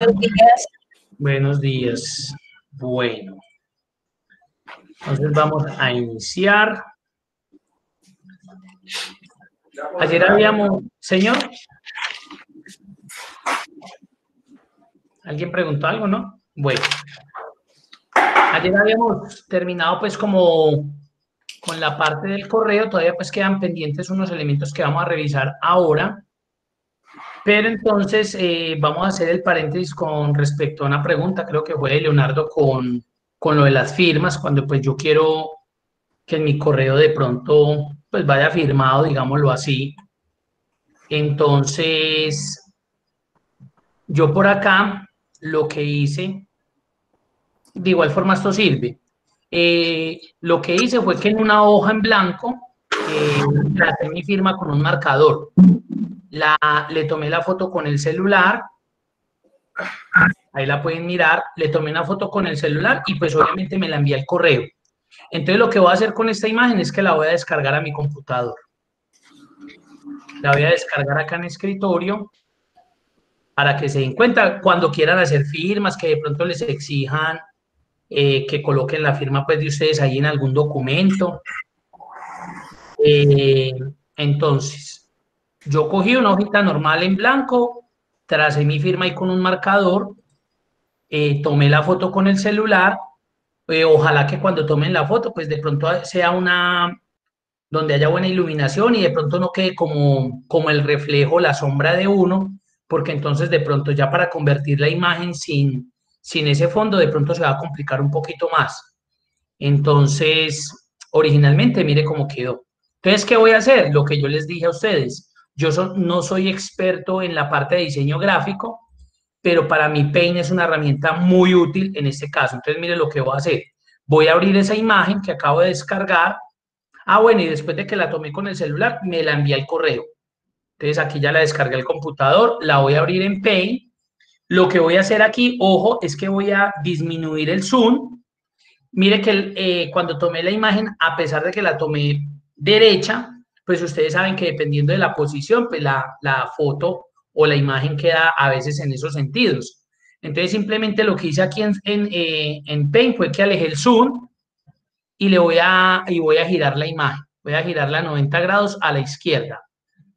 Buenos días. Buenos días. Bueno. Entonces vamos a iniciar. Ayer habíamos, señor. ¿Alguien preguntó algo, no? Bueno. Ayer habíamos terminado pues como con la parte del correo, todavía pues quedan pendientes unos elementos que vamos a revisar ahora. Pero entonces eh, vamos a hacer el paréntesis con respecto a una pregunta, creo que fue de Leonardo con, con lo de las firmas, cuando pues yo quiero que en mi correo de pronto pues vaya firmado, digámoslo así. Entonces, yo por acá lo que hice, de igual forma esto sirve. Eh, lo que hice fue que en una hoja en blanco eh, mi firma con un marcador. La, le tomé la foto con el celular, ahí la pueden mirar, le tomé una foto con el celular y pues obviamente me la envié al correo. Entonces lo que voy a hacer con esta imagen es que la voy a descargar a mi computador. La voy a descargar acá en escritorio para que se den cuenta cuando quieran hacer firmas, que de pronto les exijan eh, que coloquen la firma pues, de ustedes ahí en algún documento. Eh, entonces, yo cogí una hojita normal en blanco, tracé mi firma ahí con un marcador, eh, tomé la foto con el celular, ojalá que cuando tomen la foto, pues de pronto sea una donde haya buena iluminación y de pronto no quede como, como el reflejo, la sombra de uno, porque entonces de pronto ya para convertir la imagen sin, sin ese fondo de pronto se va a complicar un poquito más. Entonces, originalmente mire cómo quedó. Entonces, ¿qué voy a hacer? Lo que yo les dije a ustedes. Yo no soy experto en la parte de diseño gráfico, pero para mí Paint es una herramienta muy útil en este caso. Entonces, mire lo que voy a hacer. Voy a abrir esa imagen que acabo de descargar. Ah, bueno, y después de que la tomé con el celular, me la envié al correo. Entonces, aquí ya la descargué al computador, la voy a abrir en Paint lo que voy a hacer aquí, ojo, es que voy a disminuir el zoom. Mire que eh, cuando tomé la imagen, a pesar de que la tomé derecha, pues ustedes saben que dependiendo de la posición, pues la, foto o la imagen queda a veces en esos sentidos. Entonces simplemente lo que hice aquí en, en, eh, en Paint fue que alejé el zoom y le voy a, y voy a girar la imagen. Voy a girarla a 90 grados a la izquierda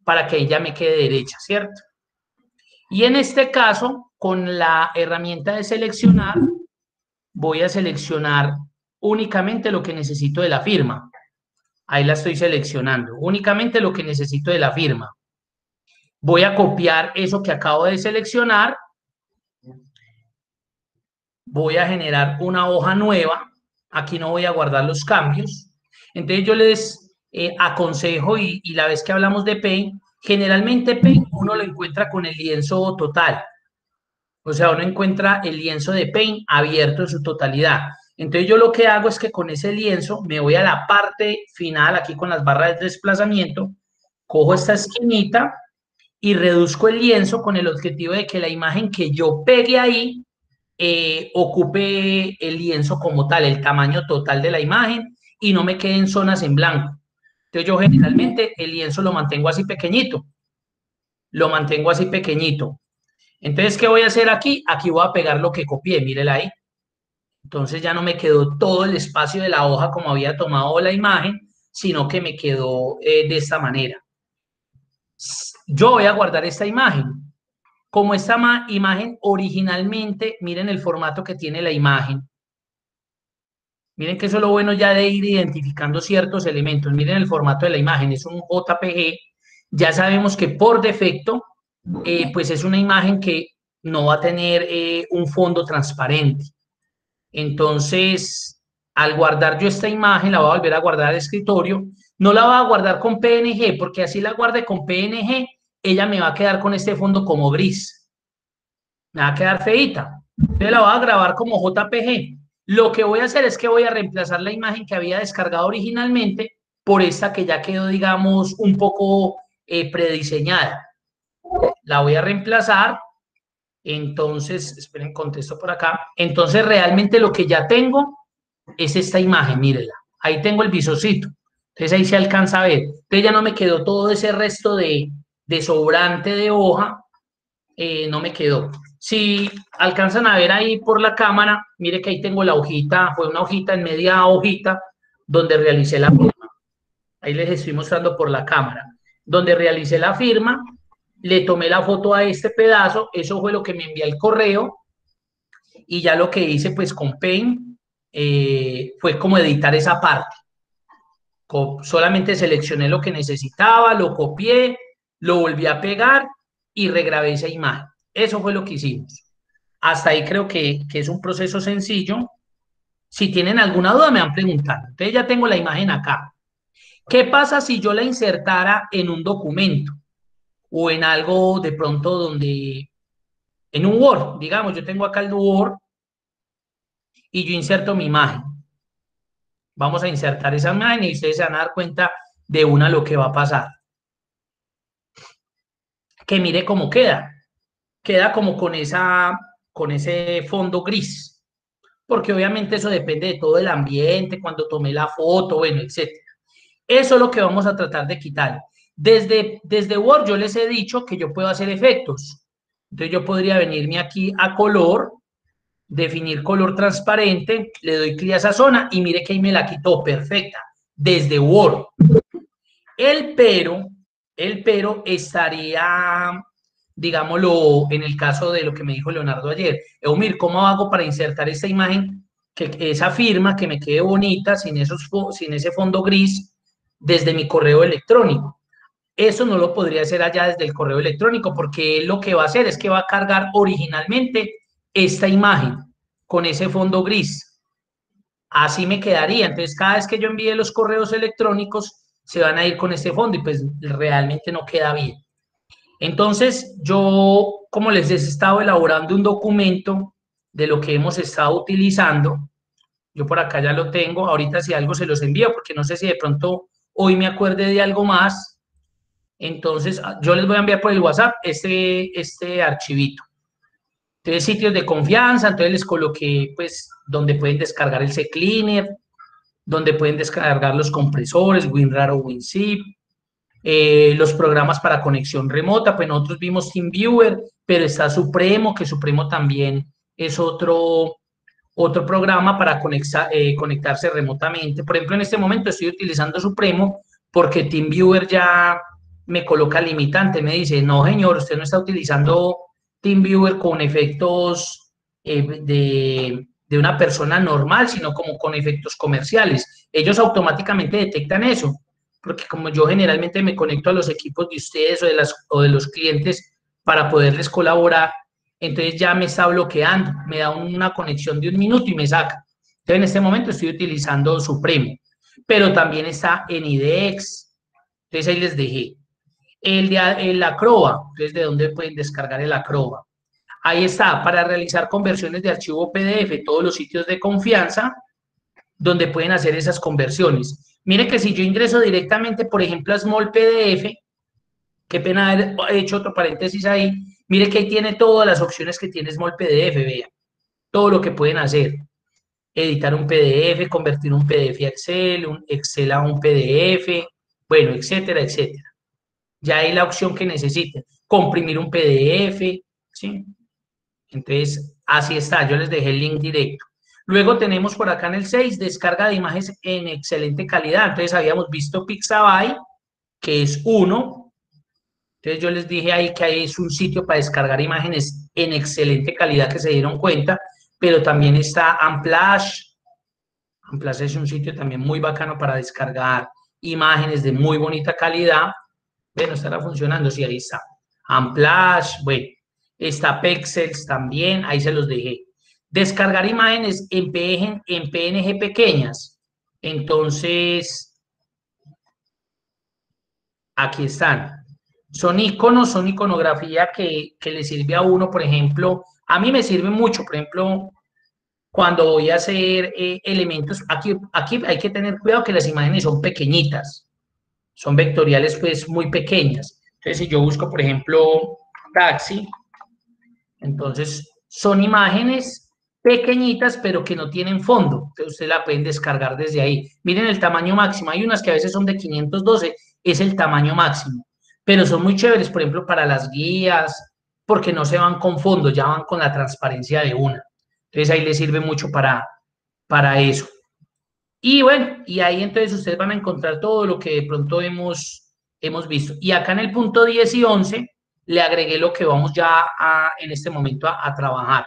para que ella me quede derecha, ¿cierto? Y en este caso, con la herramienta de seleccionar, voy a seleccionar únicamente lo que necesito de la firma. Ahí la estoy seleccionando, únicamente lo que necesito de la firma. Voy a copiar eso que acabo de seleccionar. Voy a generar una hoja nueva. Aquí no voy a guardar los cambios. Entonces yo les eh, aconsejo, y, y la vez que hablamos de Paint, generalmente Paint uno lo encuentra con el lienzo total. O sea, uno encuentra el lienzo de Paint abierto en su totalidad. Entonces yo lo que hago es que con ese lienzo me voy a la parte final, aquí con las barras de desplazamiento, cojo esta esquinita y reduzco el lienzo con el objetivo de que la imagen que yo pegue ahí eh, ocupe el lienzo como tal, el tamaño total de la imagen y no me queden zonas en blanco. Entonces yo generalmente el lienzo lo mantengo así pequeñito. Lo mantengo así pequeñito. Entonces, ¿qué voy a hacer aquí? Aquí voy a pegar lo que copié, mírela ahí. Entonces ya no me quedó todo el espacio de la hoja como había tomado la imagen, sino que me quedó eh, de esta manera. Yo voy a guardar esta imagen. Como esta imagen originalmente, miren el formato que tiene la imagen. Miren que eso es lo bueno ya de ir identificando ciertos elementos. Miren el formato de la imagen, es un JPG. Ya sabemos que por defecto eh, pues es una imagen que no va a tener eh, un fondo transparente. Entonces, al guardar yo esta imagen, la voy a volver a guardar al escritorio. No la voy a guardar con PNG, porque así la guarde con PNG, ella me va a quedar con este fondo como gris. Me va a quedar feita. Entonces la voy a grabar como JPG. Lo que voy a hacer es que voy a reemplazar la imagen que había descargado originalmente por esta que ya quedó, digamos, un poco eh, prediseñada la voy a reemplazar. Entonces, esperen, contesto por acá. Entonces, realmente lo que ya tengo es esta imagen, mírenla. Ahí tengo el visocito. Entonces, ahí se alcanza a ver. Entonces, ya no me quedó todo ese resto de, de sobrante de hoja. Eh, no me quedó. Si alcanzan a ver ahí por la cámara, mire que ahí tengo la hojita, fue una hojita en media hojita donde realicé la firma. Ahí les estoy mostrando por la cámara. Donde realicé la firma, le tomé la foto a este pedazo, eso fue lo que me envió el correo y ya lo que hice pues con Paint eh, fue como editar esa parte. solamente seleccioné lo que necesitaba, lo copié, lo volví a pegar y regrabé esa imagen. Eso fue lo que hicimos. Hasta ahí creo que, que es un proceso sencillo. Si tienen alguna duda, me han preguntado. Entonces ya tengo la imagen acá. ¿Qué pasa si yo la insertara en un documento o en algo de pronto donde, en un Word, digamos, yo tengo acá el Word y yo inserto mi imagen. Vamos a insertar esa imagen y ustedes se van a dar cuenta de una lo que va a pasar. Que mire cómo queda. Queda como con, esa, con ese fondo gris. Porque obviamente eso depende de todo el ambiente, cuando tomé la foto, bueno, etcétera. Eso es lo que vamos a tratar de quitar. Desde, desde Word yo les he dicho que yo puedo hacer efectos. Entonces yo podría venirme aquí a color, definir color transparente, le doy clic a esa zona y mire que ahí me la quitó perfecta desde Word. El pero, el pero estaría, digámoslo, en el caso de lo que me dijo Leonardo ayer. Eumir, ¿cómo hago para insertar esta imagen, que esa firma que me quede bonita sin, esos, sin ese fondo gris desde mi correo electrónico. Eso no lo podría hacer allá desde el correo electrónico porque lo que va a hacer es que va a cargar originalmente esta imagen con ese fondo gris. Así me quedaría. Entonces, cada vez que yo envíe los correos electrónicos, se van a ir con este fondo y pues realmente no queda bien. Entonces, yo, como les he estado elaborando un documento de lo que hemos estado utilizando, yo por acá ya lo tengo, ahorita si algo se los envío, porque no sé si de pronto hoy me acuerde de algo más, entonces ah, yo les voy a enviar por el WhatsApp este, este archivito. Entonces, sitios de confianza, entonces les coloqué, pues, donde pueden descargar el C-Cleaner, donde pueden descargar los compresores, WinRAR o WinZip, eh, los programas para conexión remota, pues nosotros vimos TeamViewer, pero está Supremo, que Supremo también es otro, otro programa para eh, conectarse remotamente. Por ejemplo, en este momento estoy utilizando Supremo porque TeamViewer ya me coloca limitante, me dice, no señor, usted no está utilizando TeamViewer con efectos eh, de, de una persona normal, sino como con efectos comerciales. Ellos automáticamente detectan eso, porque como yo generalmente me conecto a los equipos de ustedes o de, las, o de los clientes para poderles colaborar, entonces ya me está bloqueando, me da una conexión de un minuto y me saca. Entonces en este momento estoy utilizando Supremo, pero también está en IDEX, entonces ahí les dejé. El de el Acroba, entonces de dónde pueden descargar el Acroba. Ahí está, para realizar conversiones de archivo PDF, todos los sitios de confianza donde pueden hacer esas conversiones. Mire que si yo ingreso directamente, por ejemplo, a Small PDF, qué pena haber hecho otro paréntesis ahí, Mire que ahí tiene todas las opciones que tiene Small PDF, vea. Todo lo que pueden hacer. Editar un PDF, convertir un PDF a Excel, un Excel a un PDF, bueno, etcétera, etcétera. Ya hay la opción que necesiten. Comprimir un PDF, ¿sí? Entonces, así está. Yo les dejé el link directo. Luego tenemos por acá en el 6, descarga de imágenes en excelente calidad. Entonces, habíamos visto Pixabay, que es uno, entonces yo les dije ahí que ahí es un sitio para descargar imágenes en excelente calidad que se dieron cuenta, pero también está Amplash. Amplash es un sitio también muy bacano para descargar imágenes de muy bonita calidad. Bueno, estará funcionando, sí, ahí está. Amplash, bueno, está Pexels también, ahí se los dejé. Descargar imágenes en PNG, en PNG pequeñas. Entonces, aquí están son iconos, son iconografía que, le sirve a uno, por ejemplo, a mí me sirve mucho, por ejemplo, cuando voy a hacer eh, elementos, aquí, aquí hay que tener cuidado que las imágenes son pequeñitas, son vectoriales pues muy pequeñas. Entonces, si yo busco, por ejemplo, taxi, entonces son imágenes pequeñitas, pero que no tienen fondo. Entonces, ustedes la pueden descargar desde ahí. Miren el tamaño máximo. Hay unas que a veces son de 512, es el tamaño máximo pero son muy chéveres, por ejemplo, para las guías, porque no se van con fondos, ya van con la transparencia de una. Entonces ahí les sirve mucho para, para eso. Y bueno, y ahí entonces ustedes van a encontrar todo lo que de pronto hemos, hemos visto. Y acá en el punto 10 y 11 le agregué lo que vamos ya a, en este momento a, trabajar,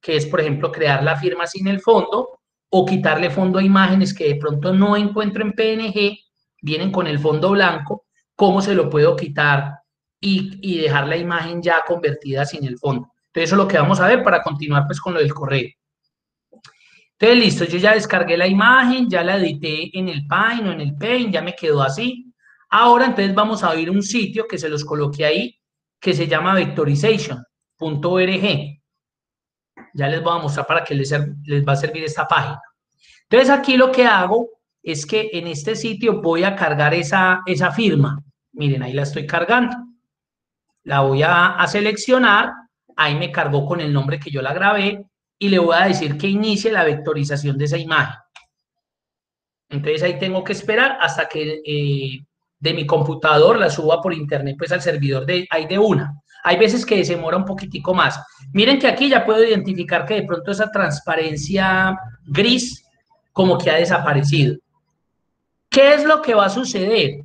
que es, por ejemplo, crear la firma sin el fondo o quitarle fondo a imágenes que de pronto no encuentro en PNG, vienen con el fondo blanco, cómo se lo puedo quitar y, y, dejar la imagen ya convertida sin el fondo. Entonces, eso es lo que vamos a ver para continuar pues con lo del correo. Listo, yo ya descargué la imagen, ya la edité en el Paint o en el Paint, ya me quedó así. Ahora, entonces, vamos a abrir un sitio que se los coloqué ahí, que se llama vectorization.org. Ya les voy a mostrar para que les, les va a servir esta página. Entonces, aquí lo que hago es que en este sitio voy a cargar esa, esa firma. Miren, ahí la estoy cargando. La voy a, a seleccionar. Ahí me cargó con el nombre que yo la grabé y le voy a decir que inicie la vectorización de esa imagen. Entonces ahí tengo que esperar hasta que eh, de mi computador la suba por internet pues al servidor de ahí de una. Hay veces que se demora un poquitico más. Miren que aquí ya puedo identificar que de pronto esa transparencia gris como que ha desaparecido. ¿Qué es lo que va a suceder?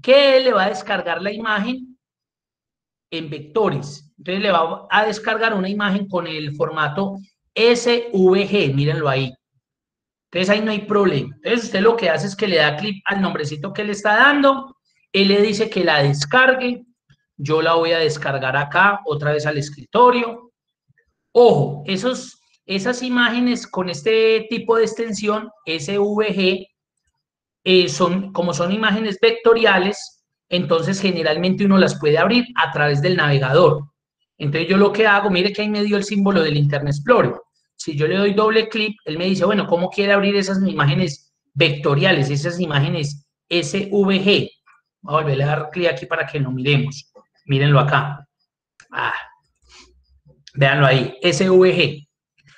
Que le va a descargar la imagen en vectores. Entonces le va a descargar una imagen con el formato SVG, mírenlo ahí. Entonces ahí no hay problema. Entonces usted lo que hace es que le da clic al nombrecito que le está dando, él le dice que la descargue, yo la voy a descargar acá, otra vez al escritorio. Ojo, esos, esas imágenes con este tipo de extensión, SVG, eh, son, como son imágenes vectoriales, entonces generalmente uno las puede abrir a través del navegador. Entonces yo lo que hago, mire que ahí me dio el símbolo del Internet Explorer. Si yo le doy doble clic, él me dice, bueno, ¿cómo quiere abrir esas imágenes vectoriales, esas imágenes SVG? Voy a volver a dar clic aquí para que lo miremos. Mírenlo acá. Ah, véanlo ahí, SVG.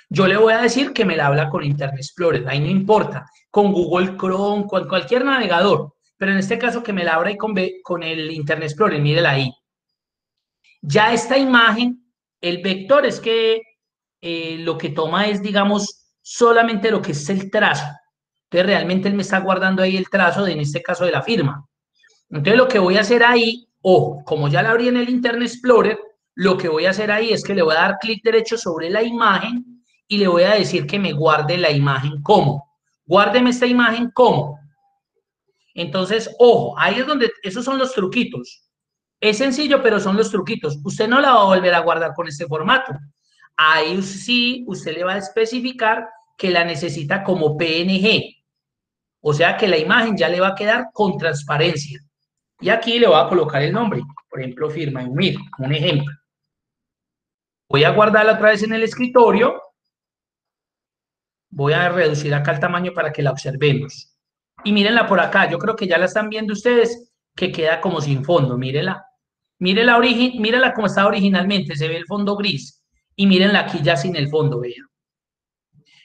Yo le voy a decir que me la habla con Internet Explorer, ahí no importa, con Google Chrome, con cualquier navegador, pero en este caso que me la abra con, con el Internet Explorer, mírela ahí. Ya esta imagen, el vector es que eh, lo que toma es, digamos, solamente lo que es el trazo. Entonces, realmente él me está guardando ahí el trazo, de, en este caso, de la firma. Entonces, lo que voy a hacer ahí, o como ya la abrí en el Internet Explorer, lo que voy a hacer ahí es que le voy a dar clic derecho sobre la imagen y le voy a decir que me guarde la imagen como. Guárdeme esta imagen como. Entonces, ojo, ahí es donde, esos son los truquitos. Es sencillo, pero son los truquitos. Usted no la va a volver a guardar con este formato. Ahí sí, usted le va a especificar que la necesita como PNG. O sea que la imagen ya le va a quedar con transparencia. Y aquí le voy a colocar el nombre. Por ejemplo, firma UMIR, un ejemplo. Voy a guardarla otra vez en el escritorio. Voy a reducir acá el tamaño para que la observemos. Y mírenla por acá. Yo creo que ya la están viendo ustedes que queda como sin fondo. Mírenla. Mírenla, mírenla como estaba originalmente, se ve el fondo gris. Y mírenla aquí ya sin el fondo, vean.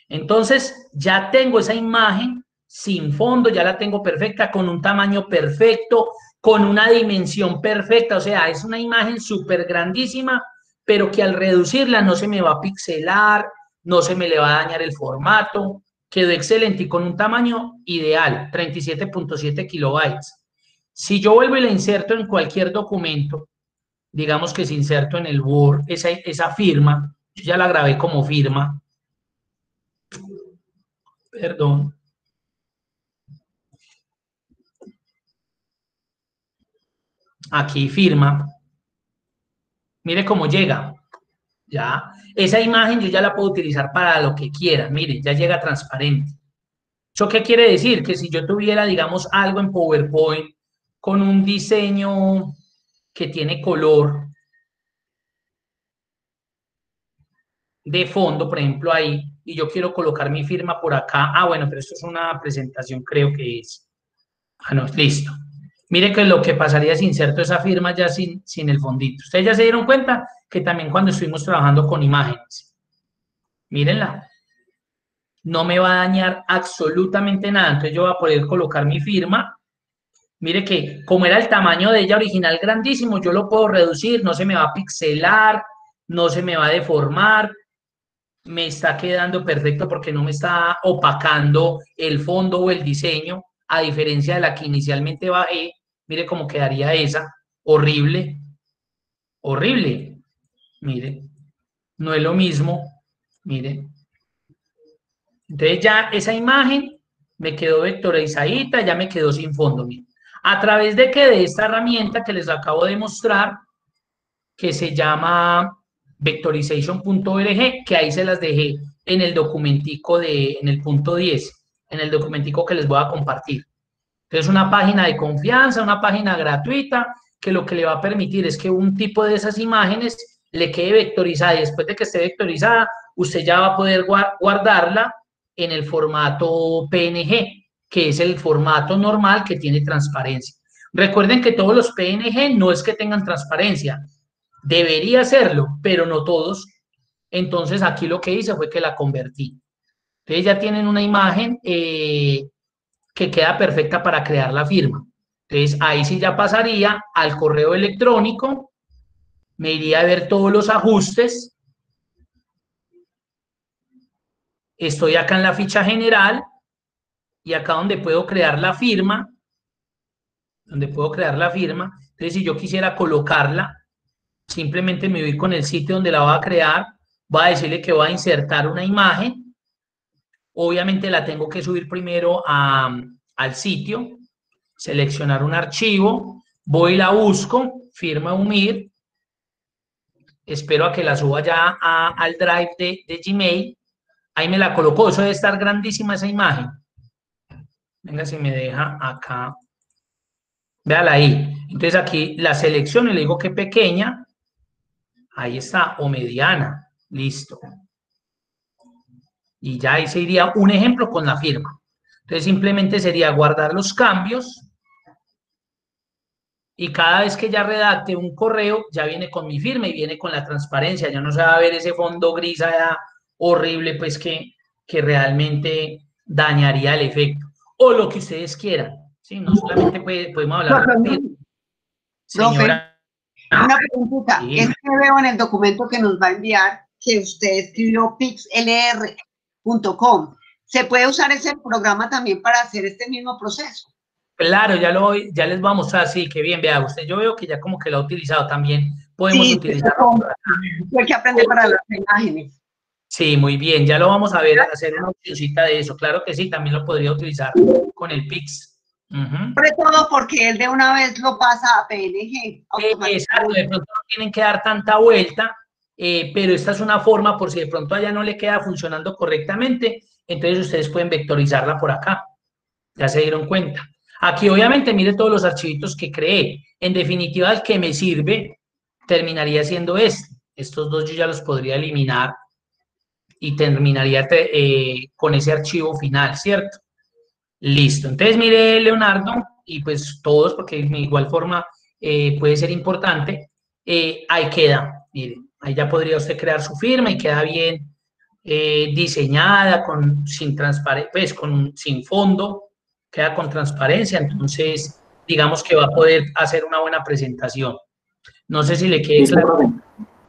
Entonces, ya tengo esa imagen sin fondo, ya la tengo perfecta, con un tamaño perfecto, con una dimensión perfecta. O sea, es una imagen súper grandísima, pero que al reducirla no se me va a pixelar, no se me le va a dañar el formato. Quedó excelente y con un tamaño ideal, 37.7 kilobytes. Si yo vuelvo y la inserto en cualquier documento, digamos que se inserto en el Word, esa, esa firma, yo ya la grabé como firma, perdón, aquí firma, mire cómo llega, ya, esa imagen yo ya la puedo utilizar para lo que quiera, mire, ya llega transparente. ¿Eso qué quiere decir? Que si yo tuviera, digamos, algo en PowerPoint con un diseño que tiene color de fondo, por ejemplo, ahí, y yo quiero colocar mi firma por acá. Ah, bueno, pero esto es una presentación, creo que es. Ah, no, listo. Mire que lo que pasaría si inserto esa firma ya sin, sin el fondito. Ustedes ya se dieron cuenta que también cuando estuvimos trabajando con imágenes, mírenla, no me va a dañar absolutamente nada. Entonces yo voy a poder colocar mi firma Mire que como era el tamaño de ella original grandísimo, yo lo puedo reducir, no se me va a pixelar, no se me va a deformar, me está quedando perfecto porque no me está opacando el fondo o el diseño, a diferencia de la que inicialmente bajé. Mire cómo quedaría esa, horrible, horrible. Mire, no es lo mismo, mire. Entonces ya esa imagen me quedó vectorizadita, ya me quedó sin fondo. Mire. ¿A través de que De esta herramienta que les acabo de mostrar, que se llama vectorization.org, que ahí se las dejé en el documentico de, en el punto 10, en el documentico que les voy a compartir. Entonces, una página de confianza, una página gratuita, que lo que le va a permitir es que un tipo de esas imágenes le quede vectorizada y después de que esté vectorizada, usted ya va a poder guardarla en el formato PNG, que es el formato normal que tiene transparencia. Recuerden que todos los PNG no es que tengan transparencia, Debería hacerlo, pero no todos. Entonces aquí lo que hice fue que la convertí. Entonces ya tienen una imagen eh, que queda perfecta para crear la firma. Entonces ahí sí ya pasaría al correo electrónico, me iría a ver todos los ajustes. Estoy acá en la ficha general y acá donde puedo crear la firma, donde puedo crear la firma. Entonces si yo quisiera colocarla, simplemente me voy con el sitio donde la voy a crear, voy a decirle que voy a insertar una imagen, obviamente la tengo que subir primero al sitio, seleccionar un archivo, voy y la busco, firma UMIR, espero a que la suba ya al drive de, de, Gmail, ahí me la colocó, eso debe estar grandísima esa imagen. Venga, si me deja acá, véala ahí. Entonces aquí la selecciono y le digo que pequeña, Ahí está, o mediana. Listo. Y ya ahí se iría un ejemplo con la firma. Entonces simplemente sería guardar los cambios y cada vez que ya redacte un correo, ya viene con mi firma y viene con la transparencia. Ya no se va a ver ese fondo gris allá horrible, pues que, que realmente dañaría el efecto. O lo que ustedes quieran. ¿sí? No solamente podemos hablar de Señora. Una pregunta, es que veo en el documento que nos va a enviar que usted escribió pixlr.com. ¿Se puede usar ese programa también para hacer este mismo proceso? Claro, ya, lo, ya les vamos a decir que bien, vea usted, yo veo que ya como que lo ha utilizado también, podemos sí, utilizarlo. Hay que aprender para las imágenes. Sí, muy bien, ya lo vamos a ver, hacer una opcióncita de eso, claro que sí, también lo podría utilizar con el Pix. Sobre todo porque él de una vez lo pasa a PNG. Exacto, de pronto no tienen que dar tanta vuelta, eh, pero esta es una forma por si de pronto allá no le queda funcionando correctamente, entonces ustedes pueden vectorizarla por acá. Ya se dieron cuenta. Aquí obviamente mire todos los archivitos que creé. En definitiva, el que me sirve terminaría siendo este. Estos dos yo ya los podría eliminar y terminaría eh, con ese archivo final, ¿cierto? Listo. Entonces, mire, Leonardo, y pues todos, porque de igual forma eh, puede ser importante, eh, ahí queda. Mire, ahí ya podría usted crear su firma y queda bien diseñada, con, sin pues con, sin fondo, queda con transparencia. Entonces, digamos que va a poder hacer una buena presentación. No sé si le quede claro.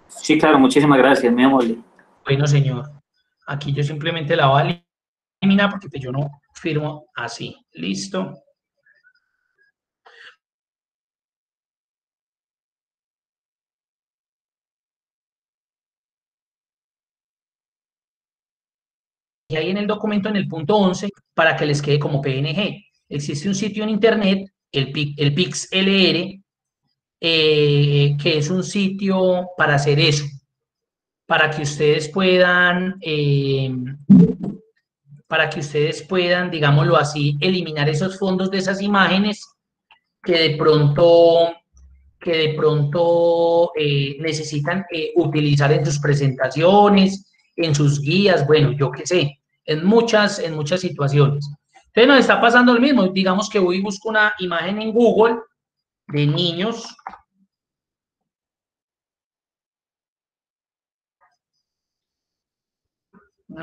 Sí, claro, muchísimas gracias, mi amor. Bueno, señor. Aquí yo simplemente la voy a eliminar porque pues yo no firmo así. Listo. Y ahí en el documento, en el punto 11, para que les quede como PNG. Existe un sitio en internet, el, el PixLR, eh, que es un sitio para hacer eso, para que ustedes puedan eh, para que ustedes puedan, digámoslo así, eliminar esos fondos de esas imágenes que de pronto, que de pronto eh, necesitan eh, utilizar en sus presentaciones, en sus guías, bueno, yo qué sé, en muchas, en muchas situaciones. Entonces nos está pasando lo mismo, digamos que voy y busco una imagen en Google de niños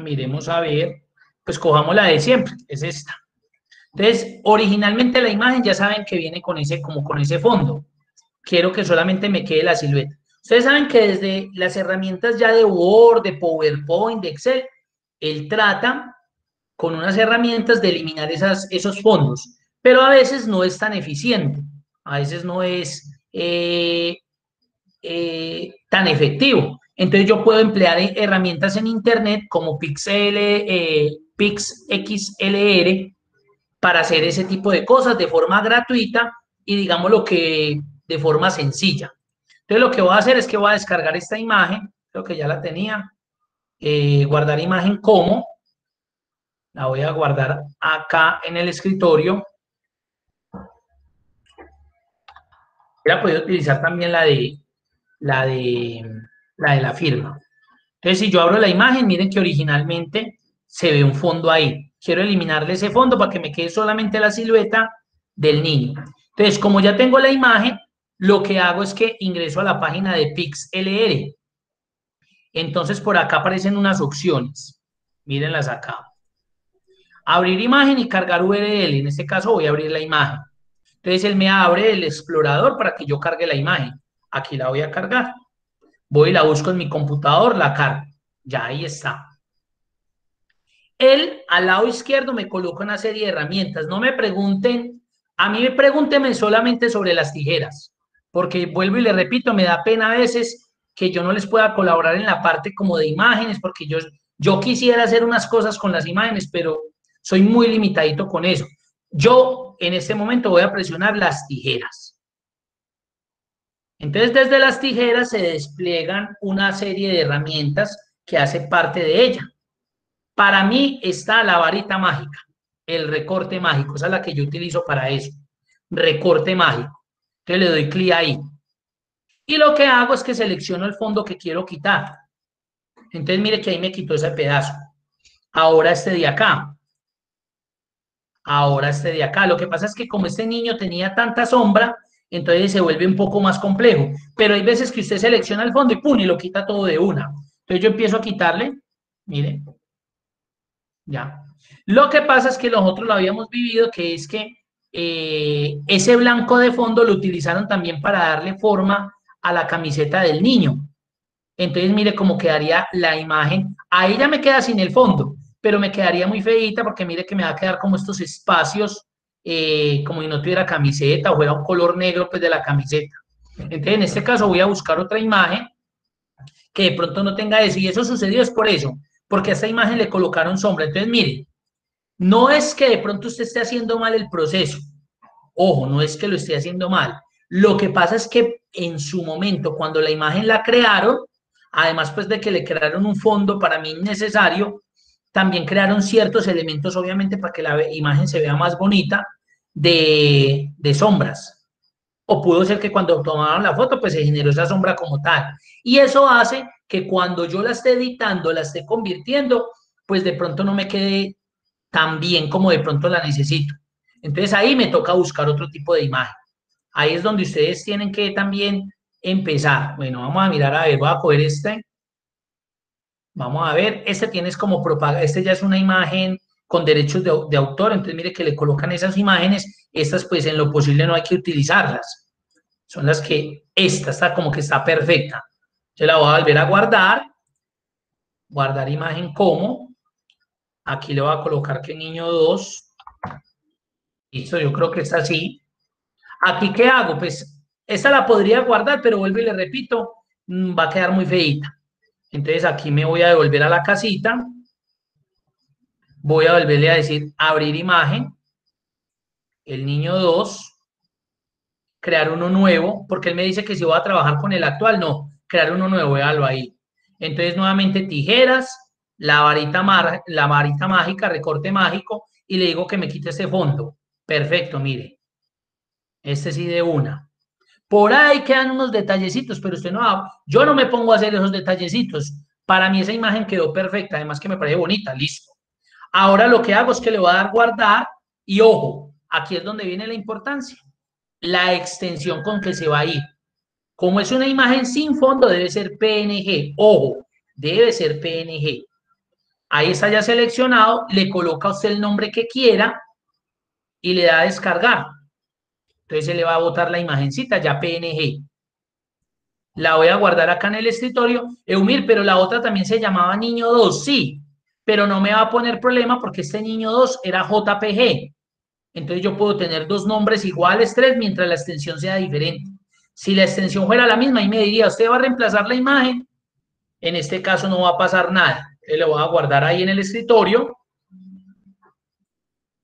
miremos a ver pues cojamos la de siempre, es esta. Entonces, originalmente la imagen ya saben que viene con ese, como con ese fondo. Quiero que solamente me quede la silueta. Ustedes saben que desde las herramientas ya de Word, de PowerPoint, de Excel, él trata con unas herramientas de eliminar esas, esos fondos, pero a veces no es tan eficiente, a veces no es eh, eh, tan efectivo. Entonces yo puedo emplear herramientas en Internet como Pixel, eh, PixXLR para hacer ese tipo de cosas de forma gratuita y digamos lo que de forma sencilla. Entonces lo que voy a hacer es que voy a descargar esta imagen, creo que ya la tenía, eh, guardar imagen como, la voy a guardar acá en el escritorio. Hubiera podido utilizar también la de la de la de la firma. Entonces, si yo abro la imagen, miren que originalmente se ve un fondo ahí. Quiero eliminarle ese fondo para que me quede solamente la silueta del niño. Entonces, como ya tengo la imagen, lo que hago es que ingreso a la página de PixLR. Entonces, por acá aparecen unas opciones. Mírenlas acá. Abrir imagen y cargar URL. En este caso voy a abrir la imagen. Entonces, él me abre el explorador para que yo cargue la imagen. Aquí la voy a cargar. Voy y la busco en mi computador, la cargo. Ya ahí está. Él al lado izquierdo me coloca una serie de herramientas. No me pregunten, a mí me pregúntenme solamente sobre las tijeras, porque vuelvo y le repito, me da pena a veces que yo no les pueda colaborar en la parte como de imágenes, porque yo, yo quisiera hacer unas cosas con las imágenes, pero soy muy limitadito con eso. Yo en este momento voy a presionar las tijeras. Entonces, desde las tijeras se despliegan una serie de herramientas que hace parte de ella. Para mí está la varita mágica, el recorte mágico, esa es la que yo utilizo para eso. Recorte mágico. Entonces le doy clic ahí. Y lo que hago es que selecciono el fondo que quiero quitar. Entonces mire que ahí me quitó ese pedazo. Ahora este de acá. Ahora este de acá. Lo que pasa es que como este niño tenía tanta sombra, entonces se vuelve un poco más complejo. Pero hay veces que usted selecciona el fondo y ¡pum! y lo quita todo de una. Entonces yo empiezo a quitarle, mire, ya. Lo que pasa es que nosotros lo habíamos vivido, que es que eh, ese blanco de fondo lo utilizaron también para darle forma a la camiseta del niño. Entonces mire cómo quedaría la imagen. Ahí ya me queda sin el fondo, pero me quedaría muy feita porque mire que me va a quedar como estos espacios eh, como si no tuviera camiseta o fuera un color negro pues de la camiseta. Entonces, en este caso voy a buscar otra imagen que de pronto no tenga eso. Y eso sucedió es por eso, porque a esta imagen le colocaron sombra. Entonces, mire, no es que de pronto usted esté haciendo mal el proceso. Ojo, no es que lo esté haciendo mal. Lo que pasa es que en su momento, cuando la imagen la crearon, además pues de que le crearon un fondo para mí innecesario, también crearon ciertos elementos, obviamente, para que la imagen se vea más bonita, de, sombras. O pudo ser que cuando tomaron la foto, pues se generó esa sombra como tal. Y eso hace que cuando yo la esté editando, la esté convirtiendo, pues de pronto no me quede tan bien como de pronto la necesito. Entonces ahí me toca buscar otro tipo de imagen. Ahí es donde ustedes tienen que también empezar. Bueno, vamos a mirar, a ver, voy a coger este Vamos a ver, este tienes como propaganda, este ya es una imagen con derechos de, autor, entonces mire que le colocan esas imágenes, estas pues en lo posible no hay que utilizarlas. Son las que, esta está como que está perfecta. Yo la voy a volver a guardar, guardar imagen como, aquí le voy a colocar que niño 2, listo, yo creo que está así. Aquí, ¿qué hago? Pues esta la podría guardar, pero vuelvo y le repito, mm, va a quedar muy feita. Entonces aquí me voy a devolver a la casita. Voy a volverle a decir abrir imagen. El niño 2. Crear uno nuevo, porque él me dice que si voy a trabajar con el actual, no. Crear uno nuevo, véalo ahí. Entonces nuevamente tijeras, la varita, la varita mágica, recorte mágico, y le digo que me quite ese fondo. Perfecto, mire. Este sí de una. Por ahí quedan unos detallecitos, pero usted no, yo no me pongo a hacer esos detallecitos. Para mí esa imagen quedó perfecta, además que me parece bonita, listo. Ahora lo que hago es que le voy a dar guardar y ojo, aquí es donde viene la importancia. La extensión con que se va a ir. Como es una imagen sin fondo, debe ser PNG. Ojo, debe ser PNG. Ahí está ya seleccionado, le coloca usted el nombre que quiera y le da a descargar. Entonces se le va a botar la imagencita ya PNG. La voy a guardar acá en el escritorio. Eumir, pero la otra también se llamaba niño 2, sí, pero no me va a poner problema porque este niño 2 era JPG. Entonces yo puedo tener dos nombres iguales, tres, mientras la extensión sea diferente. Si la extensión fuera la misma, y me diría, usted va a reemplazar la imagen, en este caso no va a pasar nada. Entonces lo voy a guardar ahí en el escritorio.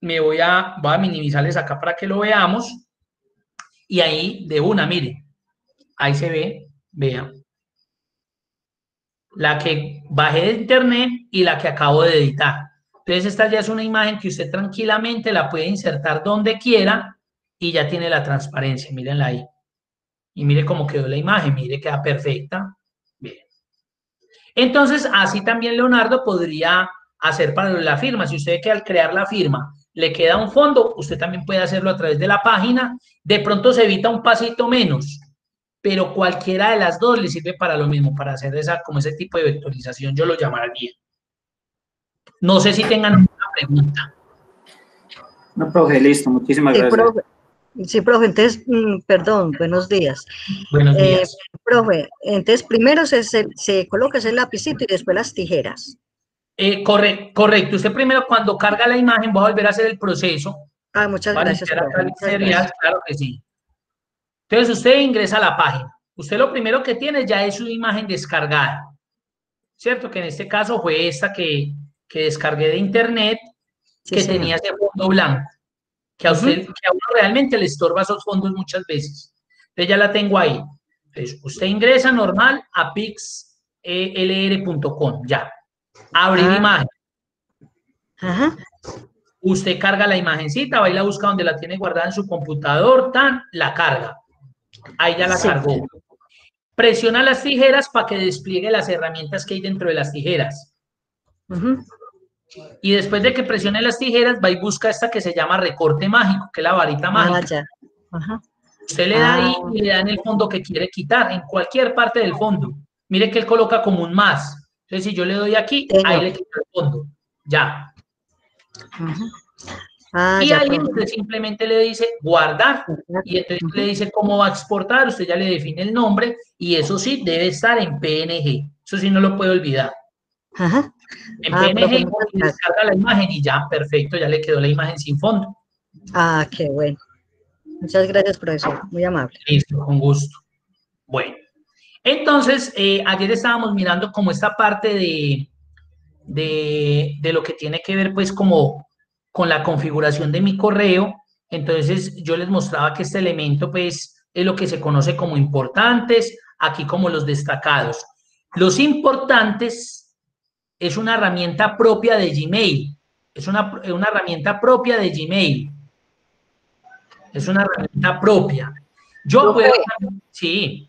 Me voy a, voy a minimizarles acá para que lo veamos. Y ahí de una, mire, ahí se ve, vean. La que bajé de internet y la que acabo de editar. Entonces esta ya es una imagen que usted tranquilamente la puede insertar donde quiera y ya tiene la transparencia, mírenla ahí. Y mire cómo quedó la imagen, mire, queda perfecta. Bien. Entonces, así también Leonardo podría hacer para la firma. Si usted que al crear la firma le queda un fondo, usted también puede hacerlo a través de la página. De pronto se evita un pasito menos, pero cualquiera de las dos le sirve para lo mismo, para hacer esa, como ese tipo de vectorización, yo lo llamaría. No sé si tengan alguna pregunta. No, profe, listo, muchísimas sí, gracias. Profe. Sí, profe, entonces, mm, perdón, buenos días. Buenos días. Eh, profe, entonces primero se, se, se, coloca ese lapicito y después las tijeras. Eh, corre, correcto. Usted primero cuando carga la imagen va a volver a hacer el proceso. Ah, muchas gracias, muchas gracias. Claro que sí. Entonces usted ingresa a la página. Usted lo primero que tiene ya es su imagen descargada. ¿Cierto? Que en este caso fue esta que, que descargué de internet, Sí, que señor. tenía ese fondo blanco, que a usted, que a uno realmente le estorba esos fondos muchas veces. Entonces ya la tengo ahí. Entonces, usted ingresa normal a pixlr.com, ya. Abrir Ah. imagen. Ajá. Usted carga la imagencita, va y la busca donde la tiene guardada en su computador, tan, la carga. Ahí ya la Sí. cargó. Presiona las tijeras para que despliegue las herramientas que hay dentro de las tijeras. ujú. Y después de que presione las tijeras, va y busca esta que se llama recorte mágico, que es la varita Ah, mágica. Ajá. Usted le da ahí Ah. y le da en el fondo que quiere quitar, en cualquier parte del fondo. Mire que él coloca como un más. Entonces, si yo le doy aquí, ahí le quito el fondo. Ya. Ah, y ya, ahí profe. usted simplemente le dice guardar. Y entonces le dice cómo va a exportar, usted ya le define el nombre y eso sí debe estar en PNG. Eso sí no lo puede olvidar. Ajá. En Ah, PNG descarga la imagen y ya, perfecto, ya le quedó la imagen sin fondo. Ah, qué bueno. Muchas gracias, profesor. Muy amable. Listo, con gusto. Bueno, entonces, eh, ayer estábamos mirando como esta parte de, de, de lo que tiene que ver pues como con la configuración de mi correo. Entonces, yo les mostraba que este elemento pues es lo que se conoce como importantes, aquí como los destacados. Los importantes es una herramienta propia de Gmail. Es una, una herramienta propia de Gmail. Es una herramienta propia. Yo puedo... Sí,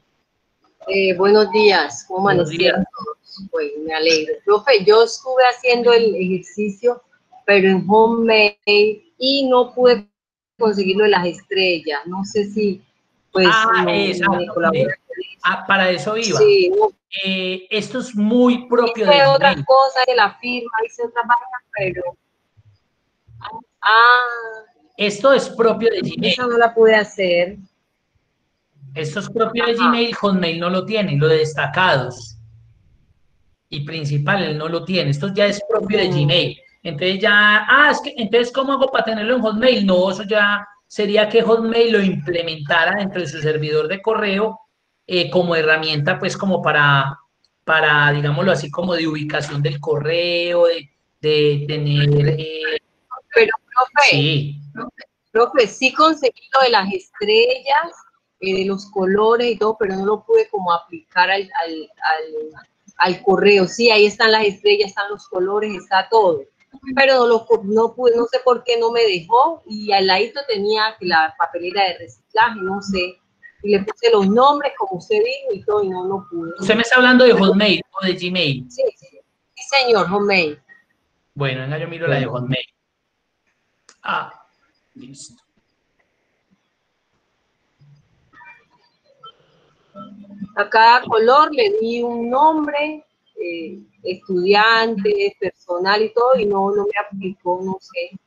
Eh, buenos días, ¿cómo amanecieron todos? Bueno, me alegro. Profe, yo estuve haciendo el ejercicio, pero en Homemade y no pude conseguirlo de las estrellas. No sé si, pues, Ah, no- exacto. ah, para eso iba. Sí, no, Eh, esto es muy propio hice de otra cosa de la firma, hice otra vaina, pero... Ah, Esto es propio de Gmail. esa no la pude hacer. Esto es propio de. Gmail, Hotmail no lo tiene, lo de destacados. Y principal, él no lo tiene. Esto ya es propio de Mm. Gmail. Entonces ya, ah, es que, entonces, ¿cómo hago para tenerlo en Hotmail? No, eso ya sería que Hotmail lo implementara dentro de su servidor de correo eh, como herramienta, pues como para, para, digámoslo así, como de ubicación del correo, de, de tener, eh, Pero, profe, sí, Profe, sí conseguí lo de las estrellas, eh, de los colores y todo, pero no lo pude como aplicar al, al, al, al correo. Sí, ahí están las estrellas, están los colores, está todo. Pero no, lo, no pude, no sé por qué no me dejó y al ladito tenía la papelera de reciclaje, no sé. Y le puse los nombres como usted dijo y todo y no lo pude. usted me está hablando de Hotmail o de Gmail. Sí, sí, sí, señor, homemade. Bueno, venga, yo miro la de Hotmail. Ah, listo. A cada color le di un nombre, eh, estudiante, personal y todo, y no, no me aplicó, no sé.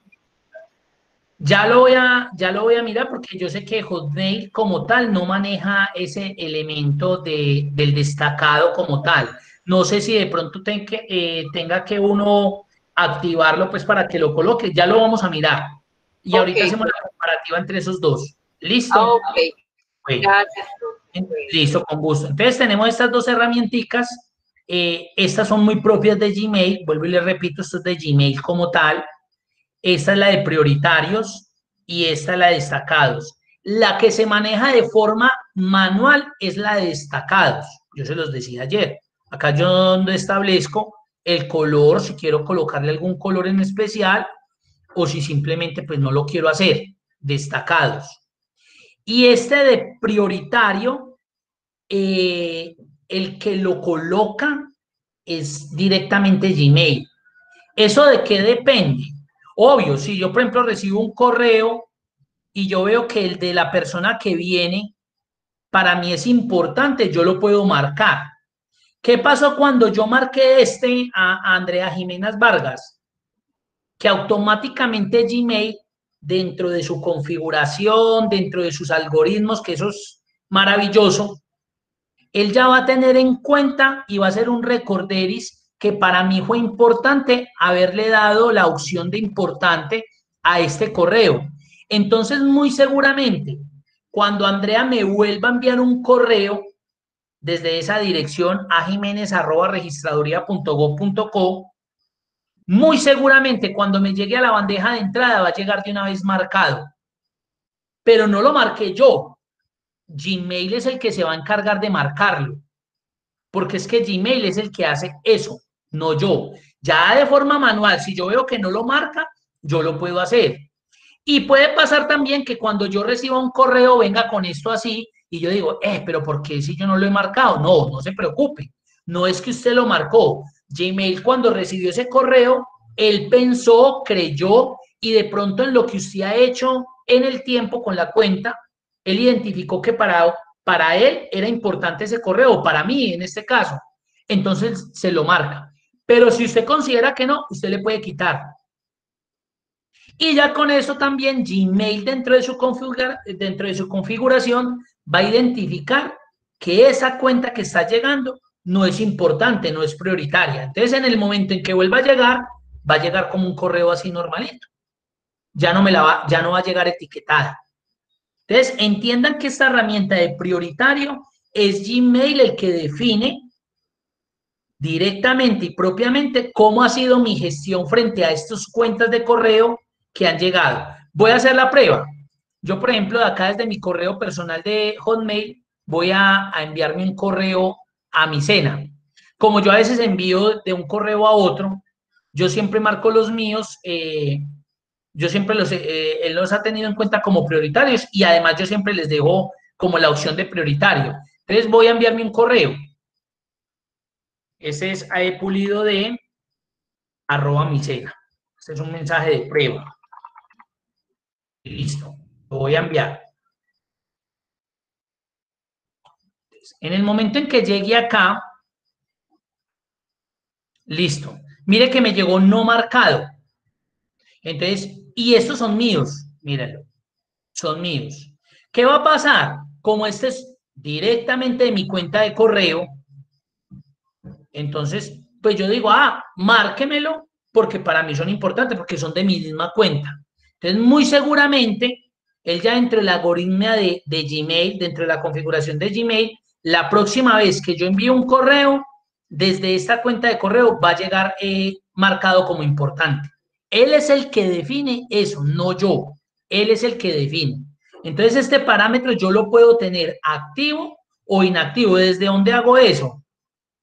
Ya lo, voy a, ya lo voy a mirar porque yo sé que Hotmail como tal no maneja ese elemento de, del destacado como tal. No sé si de pronto eh, tenga que uno activarlo pues para que lo coloque. Ya lo vamos a mirar. Y ahorita hacemos la comparativa entre esos dos. ¿Listo? Ah, ok. Gracias. Listo, con gusto. Entonces tenemos estas dos herramientas. Eh, estas son muy propias de Gmail. Vuelvo y les repito, esto es de Gmail como tal. Esta es la de prioritarios y esta es la de destacados. La que se maneja de forma manual es la de destacados. Yo se los decía ayer. Acá yo donde establezco el color, si quiero colocarle algún color en especial o si simplemente pues no lo quiero hacer, destacados. Y este de prioritario, eh, el que lo coloca es directamente Gmail. ¿Eso de qué depende? Obvio, si yo, por ejemplo, recibo un correo y yo veo que el de la persona que viene para mí es importante, yo lo puedo marcar. ¿Qué pasó cuando yo marqué este a Andrea Jiménez Vargas? Que automáticamente Gmail, dentro de su configuración, dentro de sus algoritmos, que eso es maravilloso, él ya va a tener en cuenta y va a ser un recorderis que para mí fue importante haberle dado la opción de importante a este correo. Entonces, muy seguramente, cuando Andrea me vuelva a enviar un correo, desde esa dirección a jiménez muy seguramente cuando me llegue a la bandeja de entrada va a llegar de una vez marcado. Pero no lo marqué yo. Gmail es el que se va a encargar de marcarlo. Porque es que Gmail es el que hace eso, no yo. Ya de forma manual, si yo veo que no lo marca, yo lo puedo hacer. Y puede pasar también que cuando yo reciba un correo venga con esto así y yo digo, eh, pero ¿por qué si yo no lo he marcado? No, no se preocupe. No es que usted lo marcó. Gmail cuando recibió ese correo, él pensó, creyó y de pronto en lo que usted ha hecho en el tiempo con la cuenta, él identificó que para, para él era importante ese correo, para mí en este caso. Entonces se lo marca. Pero si usted considera que no, usted le puede quitar. Y ya con eso también Gmail dentro de su, dentro de su configuración va a identificar que esa cuenta que está llegando no es importante, no es prioritaria. Entonces, en el momento en que vuelva a llegar, va a llegar como un correo así normalito. Ya no me la va, ya no va a llegar etiquetada. Entonces, entiendan que esta herramienta de prioritario es Gmail el que define directamente y propiamente cómo ha sido mi gestión frente a estas cuentas de correo que han llegado. Voy a hacer la prueba. Yo, por ejemplo, de acá desde mi correo personal de Hotmail, voy a, enviarme un correo a mi cena. Como yo a veces envío de un correo a otro, yo siempre marco los míos, eh, yo siempre los, eh, él los ha tenido en cuenta como prioritarios y además yo siempre les dejo como la opción de prioritario. Entonces voy a enviarme un correo. Ese es aepulido de arroba mi cena. Este es un mensaje de prueba. Listo. Lo voy a enviar. En el momento en que llegue acá, listo. Mire que me llegó no marcado. Entonces, y estos son míos, mírenlo, son míos. ¿Qué va a pasar? Como este es directamente de mi cuenta de correo, entonces, pues yo digo, ah, márquemelo, porque para mí son importantes, porque son de mi misma cuenta. Entonces, muy seguramente él ya dentro de la algoritmia de, Gmail, dentro de la configuración de Gmail, la próxima vez que yo envíe un correo, desde esta cuenta de correo va a llegar eh, marcado como importante. Él es el que define eso, no yo. Él es el que define. Entonces, este parámetro yo lo puedo tener activo o inactivo. ¿Desde dónde hago eso?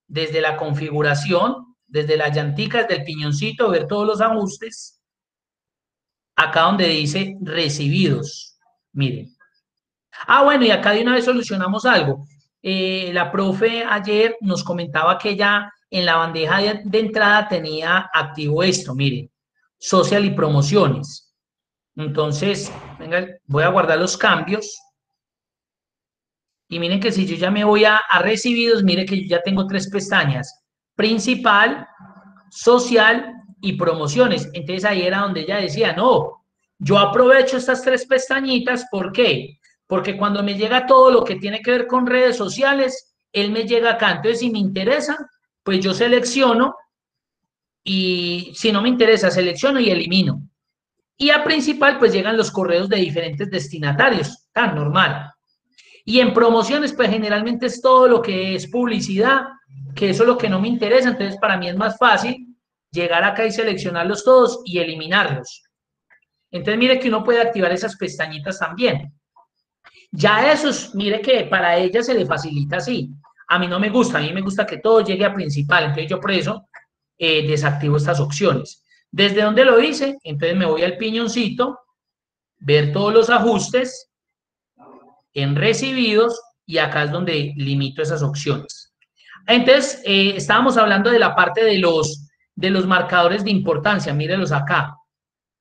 Desde la configuración, desde las llanticas del piñoncito, ver todos los ajustes. Acá donde dice recibidos. Miren. Ah, bueno, y acá de una vez solucionamos algo. Eh, la profe ayer nos comentaba que ya en la bandeja de, entrada tenía activo esto, miren, social y promociones. Entonces, venga, voy a guardar los cambios. Y miren que si yo ya me voy a, a recibidos, miren que yo ya tengo tres pestañas. Principal, social y promociones. Entonces ahí era donde ella decía, no, Yo aprovecho estas tres pestañitas, ¿por qué? Porque cuando me llega todo lo que tiene que ver con redes sociales, él me llega acá. Entonces, si me interesa, pues yo selecciono y si no me interesa, selecciono y elimino. Y a principal, pues llegan los correos de diferentes destinatarios, tan normal. Y en promociones, pues generalmente es todo lo que es publicidad, que eso es lo que no me interesa. Entonces, para mí es más fácil llegar acá y seleccionarlos todos y eliminarlos. Entonces, mire que uno puede activar esas pestañitas también. Ya esos, mire que para ella se le facilita así. A mí no me gusta, a mí me gusta que todo llegue a principal. Entonces, yo por eso eh, desactivo estas opciones. ¿Desde dónde lo hice? Entonces me voy al piñoncito, ver todos los ajustes, en recibidos, y acá es donde limito esas opciones. Entonces, eh, estábamos hablando de la parte de los, de los marcadores de importancia, mírelos acá.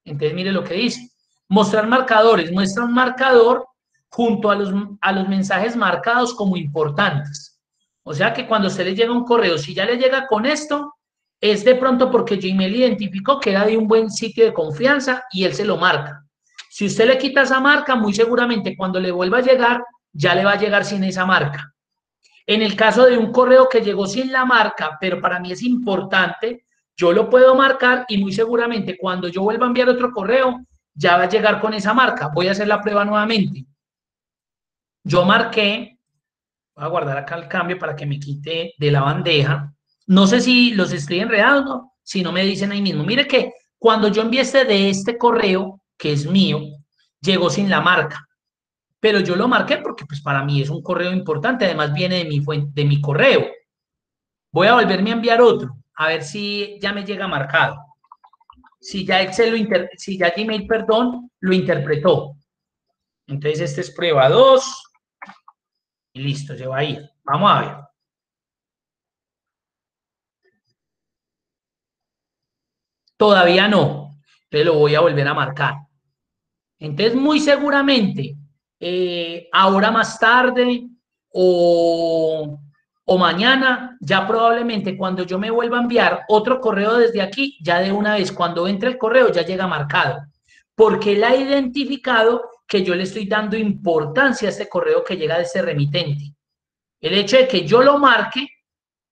Entonces, mire lo que dice. Mostrar marcadores. Muestra un marcador junto a los, a los mensajes marcados como importantes. O sea que cuando usted le llega un correo, si ya le llega con esto, es de pronto porque Gmail identificó que era de un buen sitio de confianza y él se lo marca. Si usted le quita esa marca, muy seguramente cuando le vuelva a llegar, ya le va a llegar sin esa marca. En el caso de un correo que llegó sin la marca, pero para mí es importante, yo lo puedo marcar y muy seguramente cuando yo vuelva a enviar otro correo, ya va a llegar con esa marca. Voy a hacer la prueba nuevamente. Yo marqué, voy a guardar acá el cambio para que me quite de la bandeja. No sé si los estoy enredando, si no me dicen ahí mismo. Mire que cuando yo envié este de este correo, que es mío, llegó sin la marca. Pero yo lo marqué porque pues para mí es un correo importante, además viene de mi, de mi correo. Voy a volverme a enviar otro, a ver si ya me llega marcado. Si ya Excel lo inter si ya Gmail, perdón, lo interpretó. Entonces este es prueba 2 y listo, se va a ir. Vamos a ver. Todavía no. Entonces lo voy a volver a marcar. Entonces, muy seguramente, eh, ahora más tarde o, o mañana, ya probablemente cuando yo me vuelva a enviar otro correo desde aquí, ya de una vez, cuando entre el correo, ya llega marcado. Porque él ha identificado que yo le estoy dando importancia a este correo que llega de ese remitente. El hecho de que yo lo marque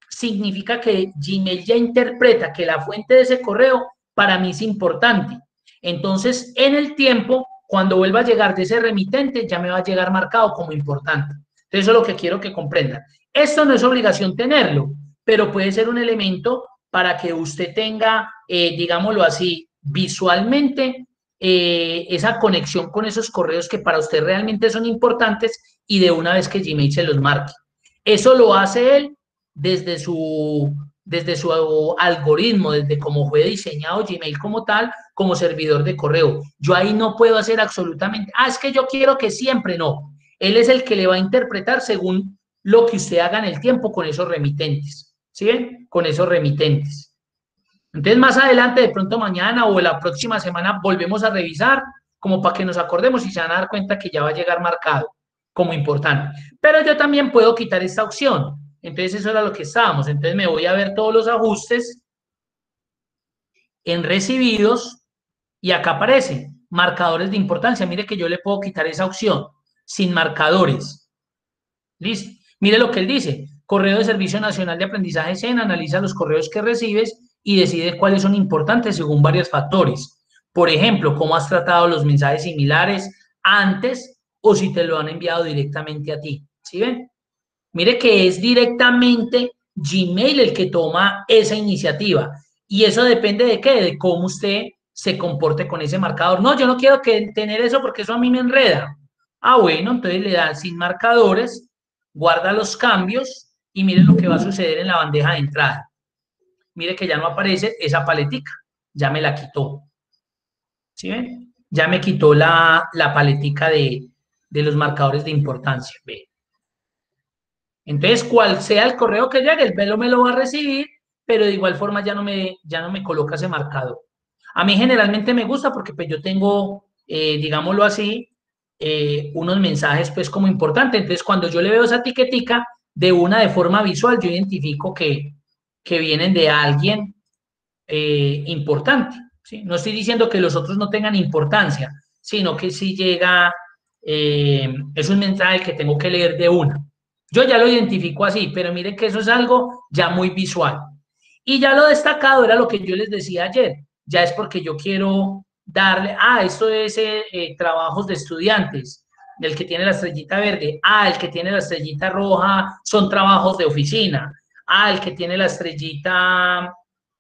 significa que Gmail ya interpreta que la fuente de ese correo para mí es importante. Entonces, en el tiempo, cuando vuelva a llegar de ese remitente, ya me va a llegar marcado como importante. Entonces, eso es lo que quiero que comprendan. Esto no es obligación tenerlo, pero puede ser un elemento para que usted tenga, eh, digámoslo así, visualmente eh, esa conexión con esos correos que para usted realmente son importantes y de una vez que Gmail se los marque. Eso lo hace él desde su desde su algoritmo, desde cómo fue diseñado Gmail como tal, como servidor de correo. Yo ahí no puedo hacer absolutamente, ah, es que yo quiero que siempre no. Él es el que le va a interpretar según lo que usted haga en el tiempo con esos remitentes. ¿Sí? Con esos remitentes. Entonces, más adelante, de pronto mañana o la próxima semana, volvemos a revisar como para que nos acordemos y se van a dar cuenta que ya va a llegar marcado como importante. Pero yo también puedo quitar esta opción entonces eso era lo que estábamos. Entonces me voy a ver todos los ajustes en recibidos y acá aparece marcadores de importancia. Mire que yo le puedo quitar esa opción sin marcadores. ¿Listo? Mire lo que él dice. Correo de Servicio Nacional de Aprendizaje SEN analiza los correos que recibes y decide cuáles son importantes según varios factores. Por ejemplo, cómo has tratado los mensajes similares antes o si te lo han enviado directamente a ti. ¿Sí ven? Mire que es directamente Gmail el que toma esa iniciativa. Y eso depende de qué, de cómo usted se comporte con ese marcador. No, yo no quiero que, tener eso porque eso a mí me enreda. Ah, bueno, entonces le da sin marcadores, guarda los cambios y mire lo que va a suceder en la bandeja de entrada. Mire que ya no aparece esa paletica, ya me la quitó. ¿Sí ven? Ya me quitó la, la paletica de, de los marcadores de importancia. Ve. Entonces, cual sea el correo que llegue, el velo me lo va a recibir, pero de igual forma ya no me, ya no me coloca ese marcado. A mí generalmente me gusta porque pues yo tengo, eh, digámoslo así, eh, unos mensajes pues como importantes. Entonces, cuando yo le veo esa etiquetica, de una de forma visual, yo identifico que, que vienen de alguien eh, importante. ¿sí? No estoy diciendo que los otros no tengan importancia, sino que si llega, eh, es un mensaje que tengo que leer de una. Yo ya lo identifico así, pero miren que eso es algo ya muy visual. Y ya lo destacado era lo que yo les decía ayer, ya es porque yo quiero darle, ah, esto es eh, eh, trabajos de estudiantes, el que tiene la estrellita verde, ah, el que tiene la estrellita roja son trabajos de oficina, ah, el que tiene la estrellita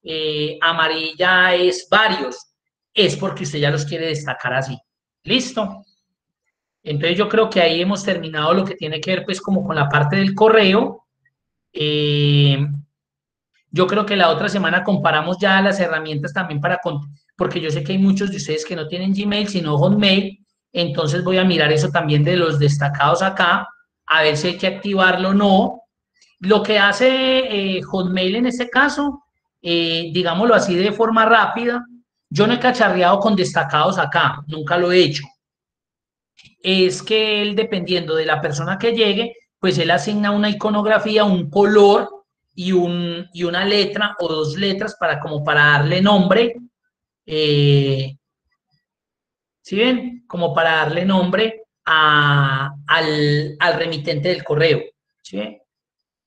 eh, amarilla es varios, es porque usted ya los quiere destacar así. ¿Listo? Entonces yo creo que ahí hemos terminado lo que tiene que ver pues como con la parte del correo. Eh, yo creo que la otra semana comparamos ya las herramientas también para, porque yo sé que hay muchos de ustedes que no tienen Gmail, sino Hotmail. Entonces voy a mirar eso también de los destacados acá, a ver si hay que activarlo o no. Lo que hace eh, Hotmail en este caso eh, digámoslo así, de forma rápida. Yo no he cacharreado con destacados acá, nunca lo he hecho. Es que él, dependiendo de la persona que llegue, pues él asigna una iconografía, un color y, un, y una letra o dos letras para como para darle nombre. Eh, ¿Sí ven? Como para darle nombre al, al, remitente del correo. ¿sí?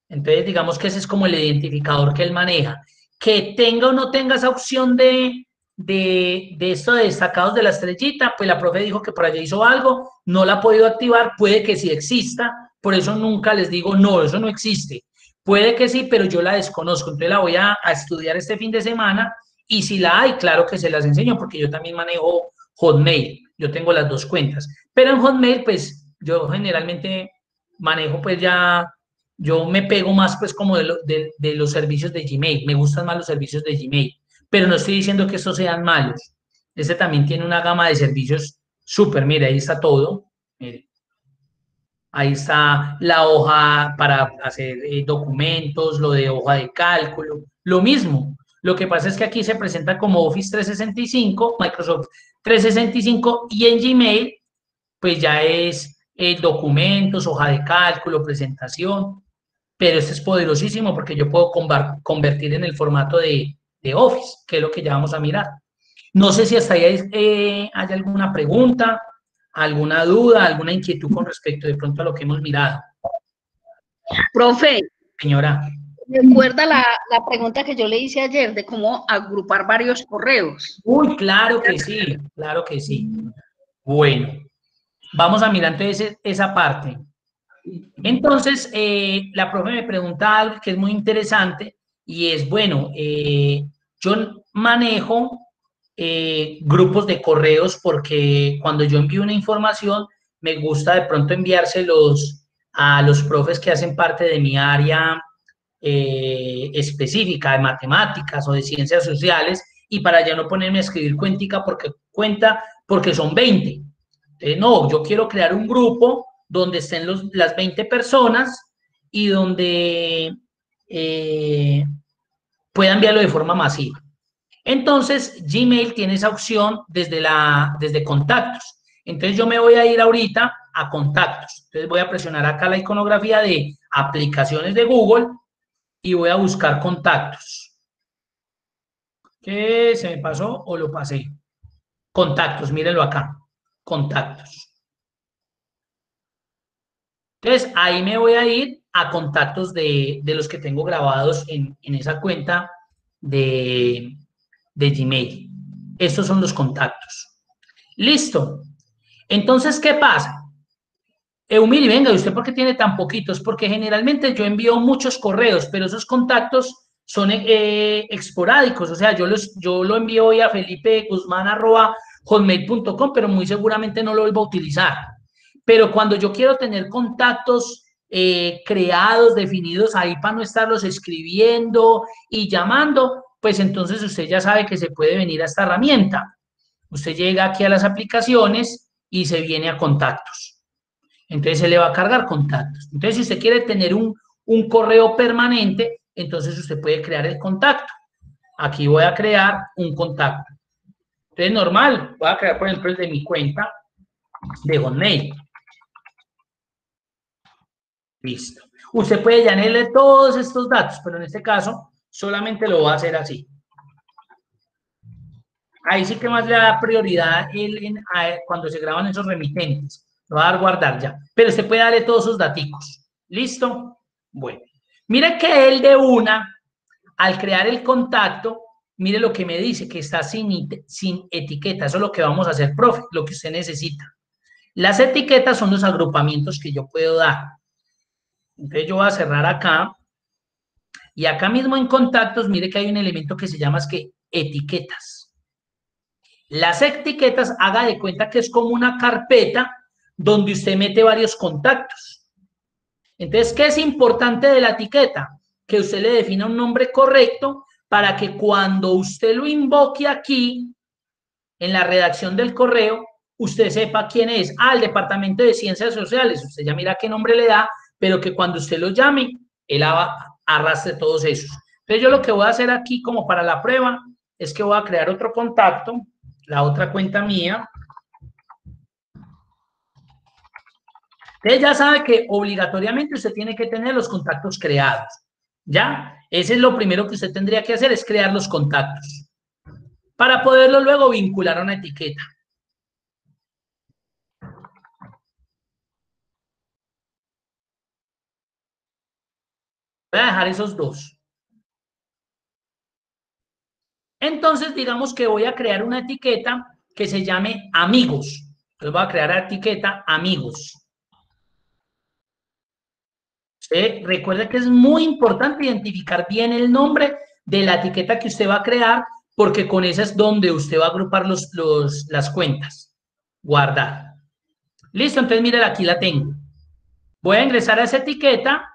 Entonces, digamos que ese es como el identificador que él maneja que tenga o no tenga esa opción de, de, de, esto de destacados de la estrellita, pues la profe dijo que por allá hizo algo, no la ha podido activar, puede que sí exista, por eso nunca les digo, no, eso no existe. Puede que sí, pero yo la desconozco, entonces la voy a, a estudiar este fin de semana y si la hay, claro que se las enseño porque yo también manejo Hotmail, yo tengo las dos cuentas, pero en Hotmail pues yo generalmente manejo pues ya yo me pego más pues como de, los servicios de Gmail, me gustan más los servicios de Gmail, pero no estoy diciendo que estos sean malos. Este también tiene una gama de servicios súper, mire, ahí está todo. Ahí está la hoja para hacer eh, documentos, lo de hoja de cálculo, lo mismo. Lo que pasa es que aquí se presenta como Office 365, Microsoft 365 y en Gmail pues ya es eh, documentos, hoja de cálculo, presentación pero este es poderosísimo porque yo puedo convertir en el formato de, Office, que es lo que ya vamos a mirar. No sé si hasta ahí eh, hay alguna pregunta, alguna duda, alguna inquietud con respecto de pronto a lo que hemos mirado. Profe. Señora. Recuerda la, la pregunta que yo le hice ayer de cómo agrupar varios correos. Uy, claro que sí, claro que sí. Bueno, vamos a mirar entonces esa parte. Entonces, eh, la profe me pregunta algo que es muy interesante y es, bueno, eh, yo manejo eh, grupos de correos porque cuando yo envío una información, me gusta de pronto enviárselos a los profes que hacen parte de mi área específica de matemáticas o de ciencias sociales y para ya no ponerme a escribir cuentica porque cuenta porque son 20. no, yo quiero crear un grupo donde estén los, las 20 personas y donde eh, pueda enviarlo de forma masiva. Entonces, Gmail tiene esa opción desde, la, desde contactos. Entonces, yo me voy a ir ahorita a contactos. Entonces, voy a presionar acá la iconografía de aplicaciones de Google y voy a buscar contactos. ¿Qué se me pasó o lo pasé? Contactos, mírenlo acá. Contactos. Entonces, ahí me voy a ir a contactos de, los que tengo grabados en, esa cuenta de, Gmail. Estos son los contactos. Listo. Entonces, ¿qué pasa? Eumili, venga, ¿y usted por qué tiene tan poquitos? Porque generalmente yo envío muchos correos, pero esos contactos son eh, esporádicos. O sea, yo, los, yo lo envío hoy a Felipe Guzmán hotmail.com, pero muy seguramente no lo vuelvo a utilizar. Pero cuando yo quiero tener contactos eh, creados, definidos ahí para no estarlos escribiendo y llamando, pues entonces usted ya sabe que se puede venir a esta herramienta. Usted llega aquí a las aplicaciones y se viene a contactos. Entonces se le va a cargar contactos. Entonces si usted quiere tener un, un correo permanente, entonces usted puede crear el contacto. Aquí voy a crear un contacto. Entonces normal, voy a crear por ejemplo el de mi cuenta de Hotmail. Listo. Usted puede llenarle todos estos datos, pero en este caso solamente lo va a hacer así. ahí sí que más le da prioridad el, cuando se graban esos remitentes. Lo va a dar guardar ya. Pero usted puede darle todos sus daticos. ¿Listo? Bueno. Mire que él de una, al crear el contacto, mire lo que me dice, que está sin, sin etiqueta. Eso es lo que vamos a hacer, profe, lo que usted necesita. Las etiquetas son los agrupamientos que yo puedo dar. Entonces yo voy a cerrar acá. Y acá mismo en contactos, mire que hay un elemento que se llama es que etiquetas. Las etiquetas, haga de cuenta que es como una carpeta donde usted mete varios contactos. Entonces, ¿qué es importante de la etiqueta? Que usted le defina un nombre correcto para que cuando usted lo invoque aquí, en la redacción del correo, usted sepa quién es. Ah, el Departamento de Ciencias Sociales. Usted ya mira qué nombre le da, pero que cuando usted lo llame, él arrastre todos esos. Entonces, yo lo que voy a hacer aquí como para la prueba es que voy a crear otro contacto, la otra cuenta mía. Usted ya sabe que obligatoriamente usted tiene que tener los contactos creados. ¿Ya? Ese es lo primero que usted tendría que hacer, es crear los contactos. Para poderlo luego vincular a una etiqueta. A dejar esos dos. Entonces, digamos que voy a crear una etiqueta que se llame amigos. Entonces voy a crear la etiqueta amigos. ¿Sí? Recuerde que es muy importante identificar bien el nombre de la etiqueta que usted va a crear, porque con esa es donde usted va a agrupar los, los- las cuentas. Guardar. Listo, entonces mire, aquí la tengo. Voy a ingresar a esa etiqueta.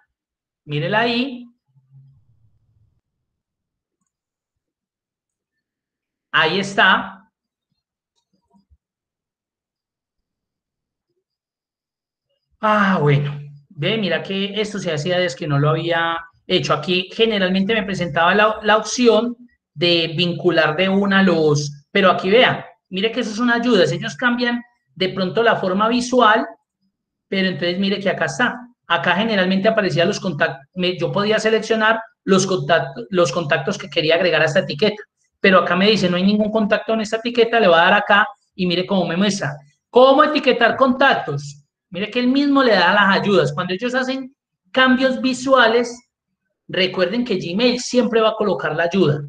Mírela ahí. Ahí está. Ah, bueno. Ve, mira que esto se hacía desde que no lo había hecho. Aquí generalmente me presentaba la, la opción de vincular de una los, pero aquí vea, mire que eso es una ayuda. Ellos cambian de pronto la forma visual, pero entonces mire que acá está. Acá generalmente aparecían los contactos, yo podía seleccionar los contactos, los contactos que quería agregar a esta etiqueta, pero acá me dice no hay ningún contacto en esta etiqueta, le va a dar acá y mire cómo me muestra. ¿Cómo etiquetar contactos? Mire que él mismo le da las ayudas. Cuando ellos hacen cambios visuales, recuerden que Gmail siempre va a colocar la ayuda.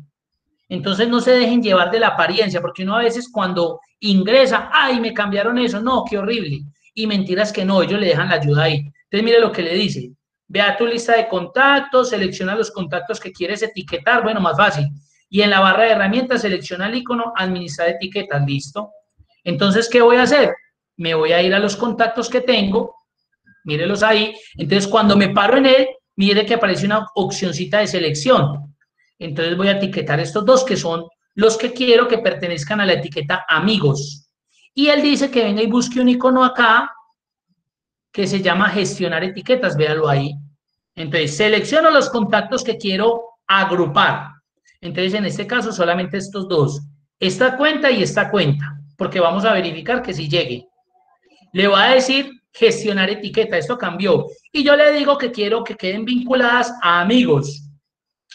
Entonces no se dejen llevar de la apariencia, porque uno a veces cuando ingresa, ay, me cambiaron eso, no, qué horrible. Y mentiras que no, ellos le dejan la ayuda ahí. Entonces mire lo que le dice. Vea tu lista de contactos, selecciona los contactos que quieres etiquetar, bueno, más fácil. Y en la barra de herramientas selecciona el icono administrar etiquetas, listo. Entonces, ¿qué voy a hacer? Me voy a ir a los contactos que tengo, mírelos ahí. Entonces, cuando me paro en él, mire que aparece una opcioncita de selección. Entonces voy a etiquetar estos dos que son los que quiero que pertenezcan a la etiqueta amigos. Y él dice que venga y busque un icono acá que se llama gestionar etiquetas, véalo ahí. Entonces selecciono los contactos que quiero agrupar. Entonces en este caso solamente estos dos, esta cuenta y esta cuenta, porque vamos a verificar que si llegue. Le voy a decir gestionar etiqueta, esto cambió. Y yo le digo que quiero que queden vinculadas a amigos.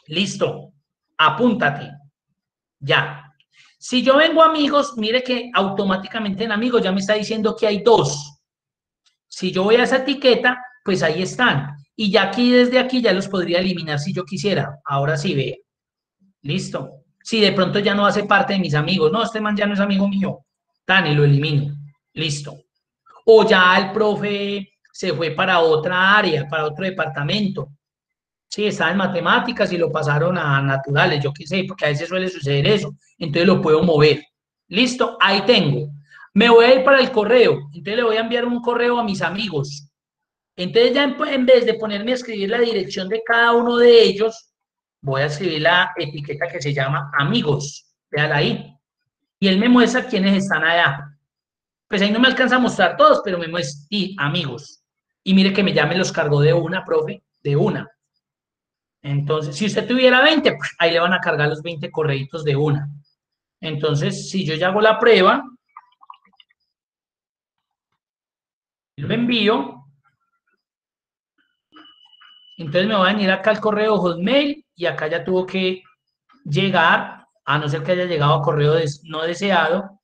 Listo, apúntate. Ya. Si yo vengo a amigos, mire que automáticamente en amigos ya me está diciendo que hay dos. Si yo voy a esa etiqueta, pues ahí están. Y ya aquí, desde aquí, ya los podría eliminar si yo quisiera. Ahora sí, ve. Listo. Si de pronto ya no hace parte de mis amigos. No, este man ya no es amigo mío. Tan, y lo elimino. Listo. O ya el profe se fue para otra área, para otro departamento. Sí, estaba en matemáticas y lo pasaron a naturales, yo qué sé, porque a veces suele suceder eso. Entonces lo puedo mover. Listo, ahí tengo. Me voy a ir para el correo. Entonces le voy a enviar un correo a mis amigos. Entonces ya en, vez de ponerme a escribir la dirección de cada uno de ellos, voy a escribir la etiqueta que se llama amigos. Véala ahí. Y él me muestra quiénes están allá. Pues ahí no me alcanza a mostrar todos, pero me muestra y amigos. Y mire que me llame los cargó de una, profe, de una. Entonces, si usted tuviera 20, pues, ahí le van a cargar los 20 correitos de una. Entonces, si yo ya hago la prueba, lo envío. Entonces me voy a venir acá al correo Hotmail y acá ya tuvo que llegar a no ser que haya llegado a correo no deseado.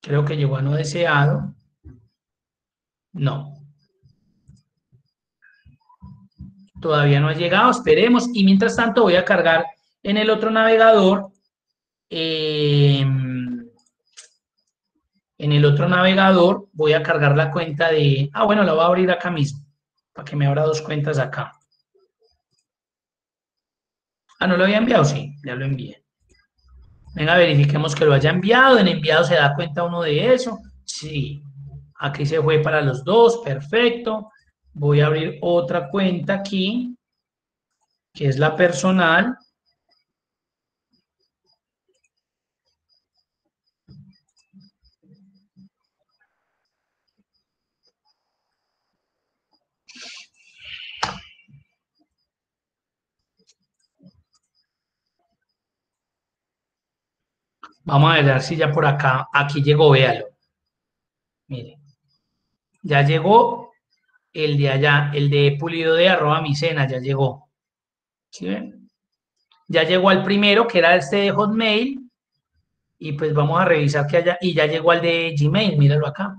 Creo que llegó a no deseado. No. Todavía no ha llegado, esperemos. Y mientras tanto voy a cargar en el otro navegador. eh, en el otro navegador voy a cargar la cuenta de... Ah, bueno, la voy a abrir acá mismo, para que me abra dos cuentas acá. Ah, ¿no lo había enviado? Sí, ya lo envié. Venga, verifiquemos que lo haya enviado. En enviado se da cuenta uno de eso. Sí, aquí se fue para los dos, perfecto. Voy a abrir otra cuenta aquí, que es la personal. Vamos a ver si ya por acá, aquí llegó, véalo. Mire, ya llegó el de allá, el de pulido de arroba mi cena, ya llegó. ¿Sí ven? Ya llegó al primero, que era este de Hotmail, y pues vamos a revisar que haya, y ya llegó al de Gmail, míralo acá.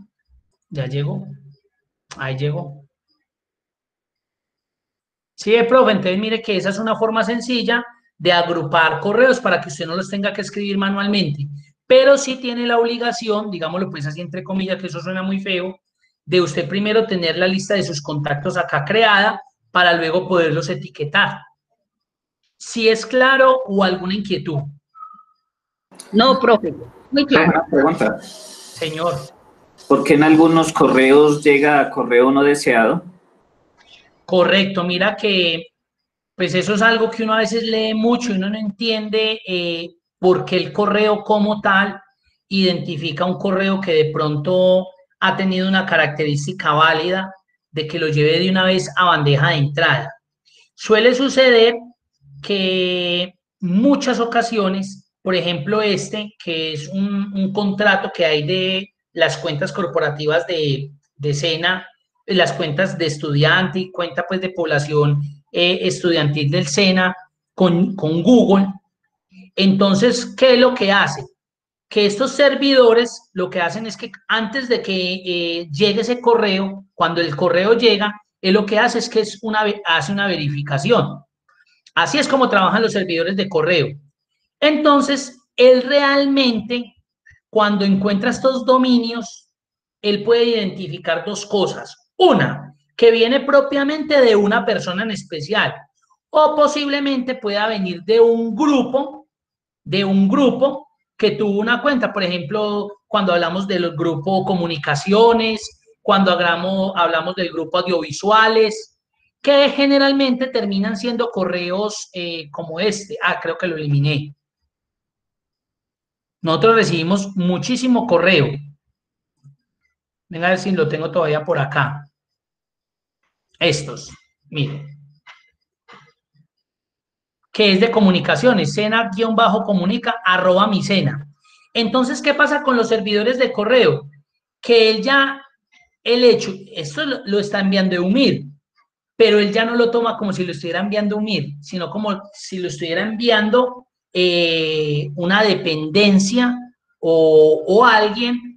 Ya llegó. Ahí llegó. Sí, profe, entonces mire que esa es una forma sencilla de agrupar correos para que usted no los tenga que escribir manualmente, pero sí tiene la obligación, digámoslo pues así entre comillas, que eso suena muy feo, de usted primero tener la lista de sus contactos acá creada para luego poderlos etiquetar. Si es claro o alguna inquietud, No, profe, muy claro. Una pregunta. señor. ¿Por qué en algunos correos llega a correo no deseado? Correcto, mira que pues eso es algo que uno a veces lee mucho y uno no entiende eh, por qué el correo como tal identifica un correo que de pronto ha tenido una característica válida de que lo lleve de una vez a bandeja de entrada. Suele suceder que muchas ocasiones, por ejemplo este, que es un, contrato que hay de las cuentas corporativas de, de SENA, las cuentas de estudiante y cuenta pues de población eh, estudiantil del SENA con, con Google. Entonces, ¿qué es lo que hace? Que estos servidores lo que hacen es que antes de que eh, llegue ese correo, cuando el correo llega, él lo que hace es que es una, hace una verificación. Así es como trabajan los servidores de correo. Entonces, él realmente, cuando encuentra estos dominios, él puede identificar dos cosas. Una, que viene propiamente de una persona en especial o posiblemente pueda venir de un grupo, de un grupo que tuvo una cuenta. Por ejemplo, cuando hablamos del grupo comunicaciones, cuando hablamos, hablamos del grupo audiovisuales, que generalmente terminan siendo correos eh, como este. Ah, creo que lo eliminé. Nosotros recibimos muchísimo correo. Venga a ver si lo tengo todavía por acá. Estos, miren. Que es de comunicaciones, cena-comunica, arroba mi cena. Entonces, ¿qué pasa con los servidores de correo? Que él ya, el hecho, esto lo, está enviando de UMIR, pero él ya no lo toma como si lo estuviera enviando UMIR, sino como si lo estuviera enviando eh, una dependencia o alguien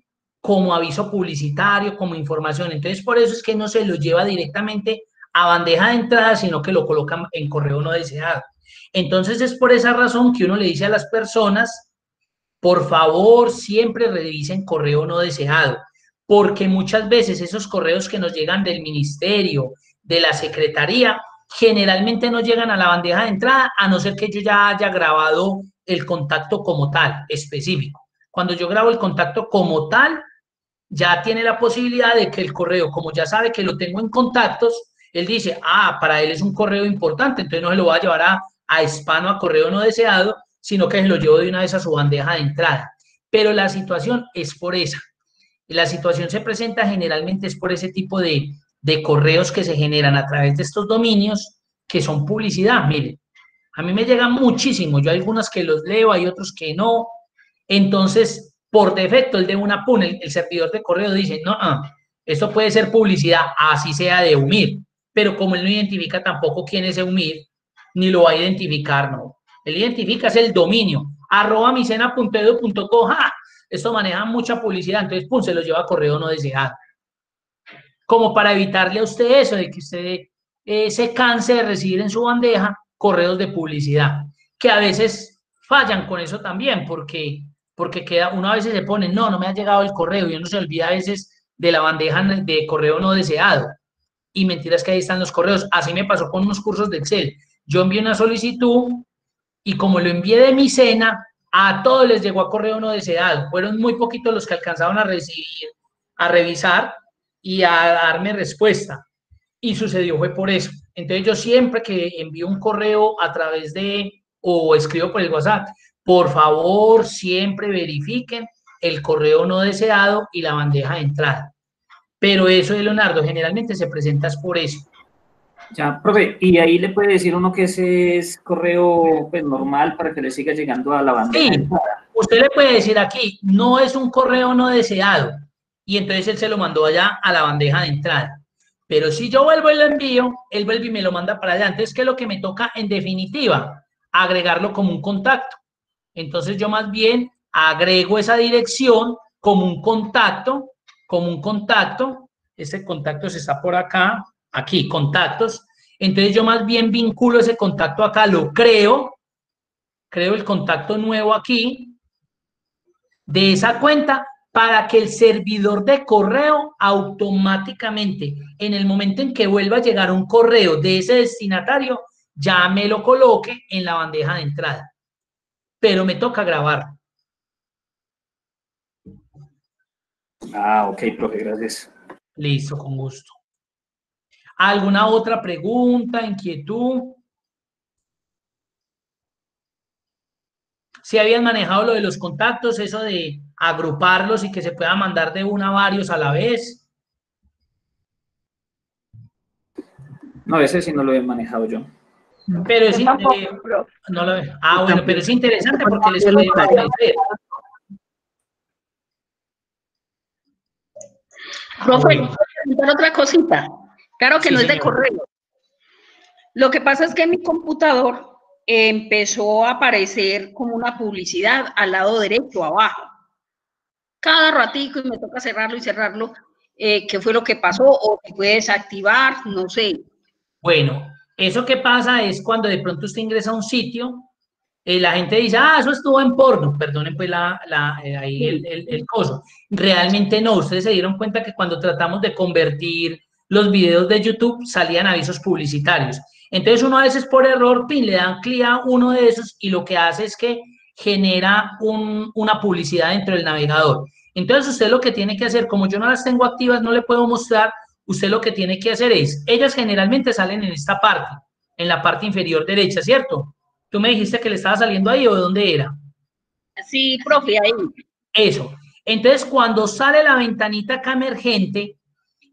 como aviso publicitario, como información. Entonces, por eso es que no se lo lleva directamente a bandeja de entrada, sino que lo colocan en correo no deseado. Entonces, es por esa razón que uno le dice a las personas, por favor, siempre revisen correo no deseado, porque muchas veces esos correos que nos llegan del ministerio, de la secretaría, generalmente no llegan a la bandeja de entrada, a no ser que yo ya haya grabado el contacto como tal, específico. Cuando yo grabo el contacto como tal, ya tiene la posibilidad de que el correo, como ya sabe que lo tengo en contactos, él dice, ah, para él es un correo importante, entonces no se lo va a llevar a, a spam o a correo no deseado, sino que se lo llevo de una vez a su bandeja de entrada. Pero la situación es por esa. La situación se presenta generalmente es por ese tipo de, de correos que se generan a través de estos dominios que son publicidad. Miren, a mí me llegan muchísimo. Yo hay algunos que los leo, hay otros que no. Entonces, por defecto, el de una PUN, el, servidor de correo dice, no, no, esto puede ser publicidad, así sea de UMIR. Pero como él no identifica tampoco quién es UMIR, ni lo va a identificar, no. Él identifica es el dominio, arroba micena.edu.co, ¡ja! Esto maneja mucha publicidad, entonces, pum, se lo lleva a correo no deseado. Como para evitarle a usted eso, de que usted eh, se canse de recibir en su bandeja correos de publicidad, que a veces fallan con eso también, porque, porque queda, uno a veces se pone, no, no me ha llegado el correo, y uno se olvida a veces de la bandeja de correo no deseado. Y mentiras que ahí están los correos. Así me pasó con unos cursos de Excel. Yo envié una solicitud y como lo envié de mi cena, a todos les llegó a correo no deseado. Fueron muy poquitos los que alcanzaron a recibir, a revisar y a darme respuesta. Y sucedió fue por eso. Entonces yo siempre que envío un correo a través de o escribo por el WhatsApp, por favor siempre verifiquen el correo no deseado y la bandeja de entrada. Pero eso de Leonardo generalmente se presenta por eso. Ya, profe, y ahí le puede decir uno que ese es correo pues, normal para que le siga llegando a la bandeja. Sí, usted le puede decir aquí, no es un correo no deseado, y entonces él se lo mandó allá a la bandeja de entrada. Pero si yo vuelvo y lo envío, él vuelve y me lo manda para allá. Entonces, ¿qué es lo que me toca en definitiva? Agregarlo como un contacto. Entonces, yo más bien agrego esa dirección como un contacto, como un contacto. Ese contacto se está por acá, aquí, contactos. Entonces, yo más bien vinculo ese contacto acá, lo creo, creo el contacto nuevo aquí de esa cuenta para que el servidor de correo automáticamente, en el momento en que vuelva a llegar un correo de ese destinatario, ya me lo coloque en la bandeja de entrada. Pero me toca grabar. Ah, ok, profe, gracias. Listo, con gusto. ¿Alguna otra pregunta, inquietud? Si habían manejado lo de los contactos, eso de agruparlos y que se pueda mandar de una a varios a la vez. No, ese sí no lo he manejado yo. Pero es, eh, no lo, ah, bueno, pero es interesante porque les puede. Profe, otra cosita. Claro que no es de correo. Lo que pasa es que en mi computador empezó a aparecer como una publicidad al lado derecho, abajo. Cada ratico y me toca cerrarlo y cerrarlo. Eh, ¿Qué fue lo que pasó? ¿O se puede desactivar? No sé. Bueno, eso que pasa es cuando de pronto usted ingresa a un sitio, eh, la gente dice, ah, eso estuvo en porno, perdonen pues la, la eh, ahí el, el, el, coso. Realmente no, ustedes se dieron cuenta que cuando tratamos de convertir los videos de YouTube salían avisos publicitarios. Entonces uno a veces por error, pin, le dan clic a uno de esos y lo que hace es que genera un, una publicidad dentro del navegador. Entonces usted lo que tiene que hacer, como yo no las tengo activas, no le puedo mostrar, usted lo que tiene que hacer es, ellas generalmente salen en esta parte, en la parte inferior derecha, ¿cierto? Tú me dijiste que le estaba saliendo ahí o de dónde era. Sí, profe, ahí. Eso. Entonces, cuando sale la ventanita acá emergente,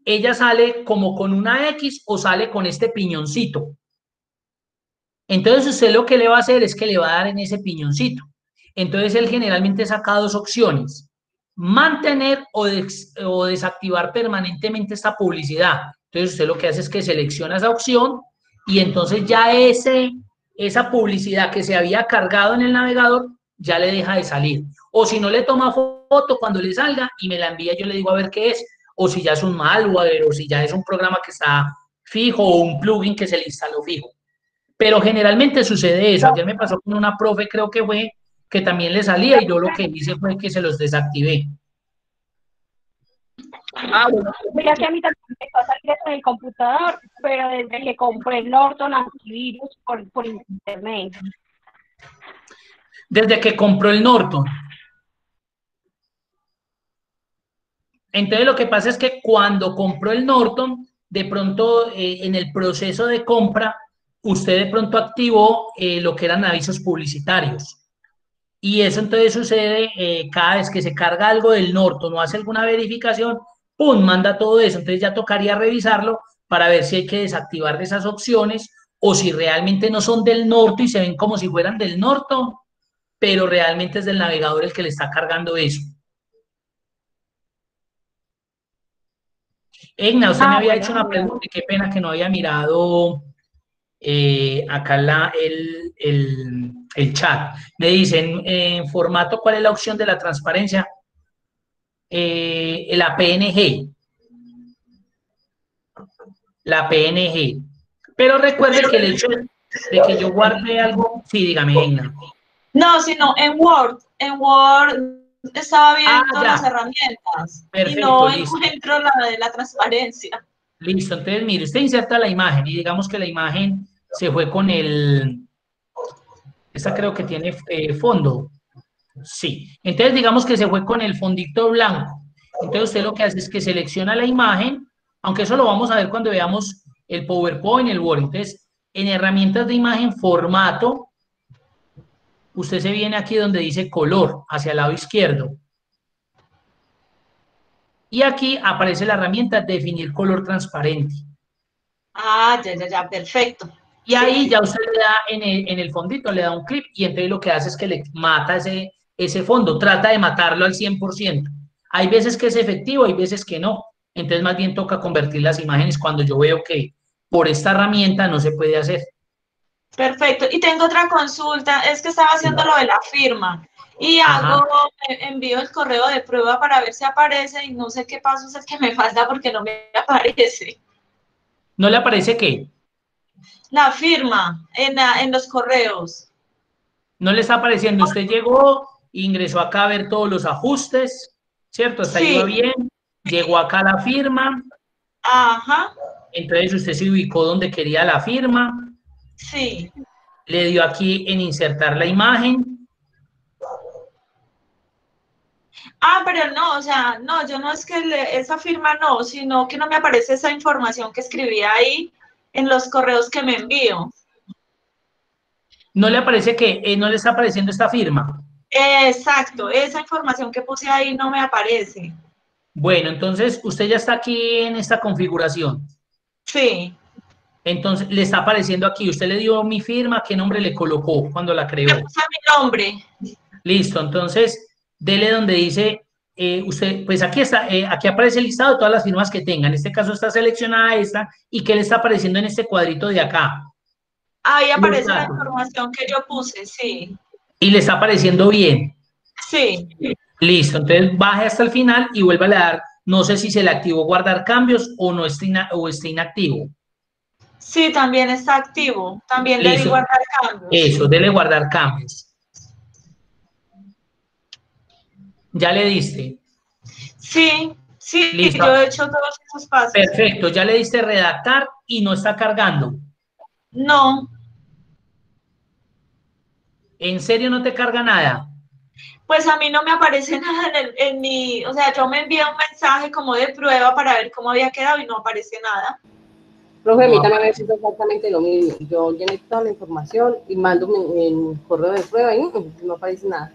ella sale como con una X o sale con este piñoncito. Entonces usted lo que le va a hacer es que le va a dar en ese piñoncito. Entonces él generalmente saca dos opciones. Mantener o, des o desactivar permanentemente esta publicidad. Entonces usted lo que hace es que selecciona esa opción y entonces ya ese, esa publicidad que se había cargado en el navegador ya le deja de salir. O si no le toma foto cuando le salga y me la envía, yo le digo a ver qué es o si ya es un malware, o si ya es un programa que está fijo, o un plugin que se le instaló fijo. Pero generalmente sucede eso. Ayer me pasó con una profe, creo que fue, que también le salía, y yo lo que hice fue que se los desactivé. Ah, bueno, mira que a mí también me empezó a salir en el computador, pero desde que compré el Norton antivirus por, por internet. Desde que compró el Norton. Entonces lo que pasa es que cuando compró el Norton, de pronto eh, en el proceso de compra, usted de pronto activó eh, lo que eran avisos publicitarios. Y eso entonces sucede eh, cada vez que se carga algo del Norton o hace alguna verificación, ¡pum!, manda todo eso. Entonces ya tocaría revisarlo para ver si hay que desactivar esas opciones o si realmente no son del Norton y se ven como si fueran del Norton, pero realmente es del navegador el que le está cargando eso. Egna, usted me ah, había hecho una pregunta qué pena que no había mirado eh, acá la, el, el, el chat. Me dicen, en formato, ¿cuál es la opción de la transparencia? Eh, la PNG. La PNG. Pero recuerde que el hecho de que yo guarde algo, sí, dígame, Ina. No, sino en Word. En Word estaba viendo Ah, las herramientas Perfecto, y no listo. encuentro la de la transparencia. Listo, entonces mire, usted inserta la imagen y digamos que la imagen se fue con el, esta creo que tiene eh, fondo, sí, entonces digamos que se fue con el fondito blanco, entonces usted lo que hace es que selecciona la imagen, aunque eso lo vamos a ver cuando veamos el PowerPoint, el Word, entonces en herramientas de imagen, formato, usted se viene aquí donde dice color, hacia el lado izquierdo, y aquí aparece la herramienta definir color transparente. Ah, ya, ya, ya, perfecto. Y ahí ya usted le da en el, en el fondito, le da un clip y entonces lo que hace es que le mata ese, ese fondo, trata de matarlo al 100%. Hay veces que es efectivo, hay veces que no. Entonces más bien toca convertir las imágenes cuando yo veo que por esta herramienta no se puede hacer. Perfecto. Y tengo otra consulta, es que estaba haciendo lo de la firma y hago, eh, envío el correo de prueba para ver si aparece y no sé qué pasos es que me falta porque no me aparece. ¿No le aparece qué? La firma en, la- en los correos. No le está apareciendo. Usted llegó, ingresó acá a ver todos los ajustes, ¿cierto? Hasta ahí Sí. va bien. Llegó acá la firma, Ajá, entonces usted se ubicó donde quería la firma. sí. le dio aquí en insertar la imagen. Ah, pero no, o sea, no, yo no es que le- esa firma no, sino que no me aparece esa información que escribí ahí en los correos que me envío. No le aparece que eh, no le está apareciendo esta firma. Exacto, esa información que puse ahí no me aparece. Bueno, entonces usted ya está aquí en esta configuración. Sí, Entonces le está apareciendo aquí. Usted le dio mi firma, ¿qué nombre le colocó cuando la le creó? puse mi nombre. Listo, entonces dele donde dice, eh, usted, pues aquí está, eh, aquí aparece el listado de todas las firmas que tenga. En este caso está seleccionada esta y ¿qué le está apareciendo en este cuadrito de acá? Ahí aparece la información que yo puse, sí, Y le está apareciendo bien. sí. Listo, entonces baje hasta el final y vuelva a dar, no sé si se le activó guardar cambios o no está, ina- o está inactivo. Sí, también está activo. También le guardar cambios. Eso, dele guardar cambios. Ya le diste. Sí, sí, Listo. yo he hecho todos esos pasos. Perfecto, ya le diste redactar y no está cargando. No, ¿En serio no te carga nada? pues a mí no me aparece nada en, el- en mi, o sea, yo me envié un mensaje como de prueba para ver cómo había quedado y no aparece nada. Profe, a mí también me decís exactamente lo mismo. Yo llené toda la información y mando mi, mi correo de prueba y no aparece nada.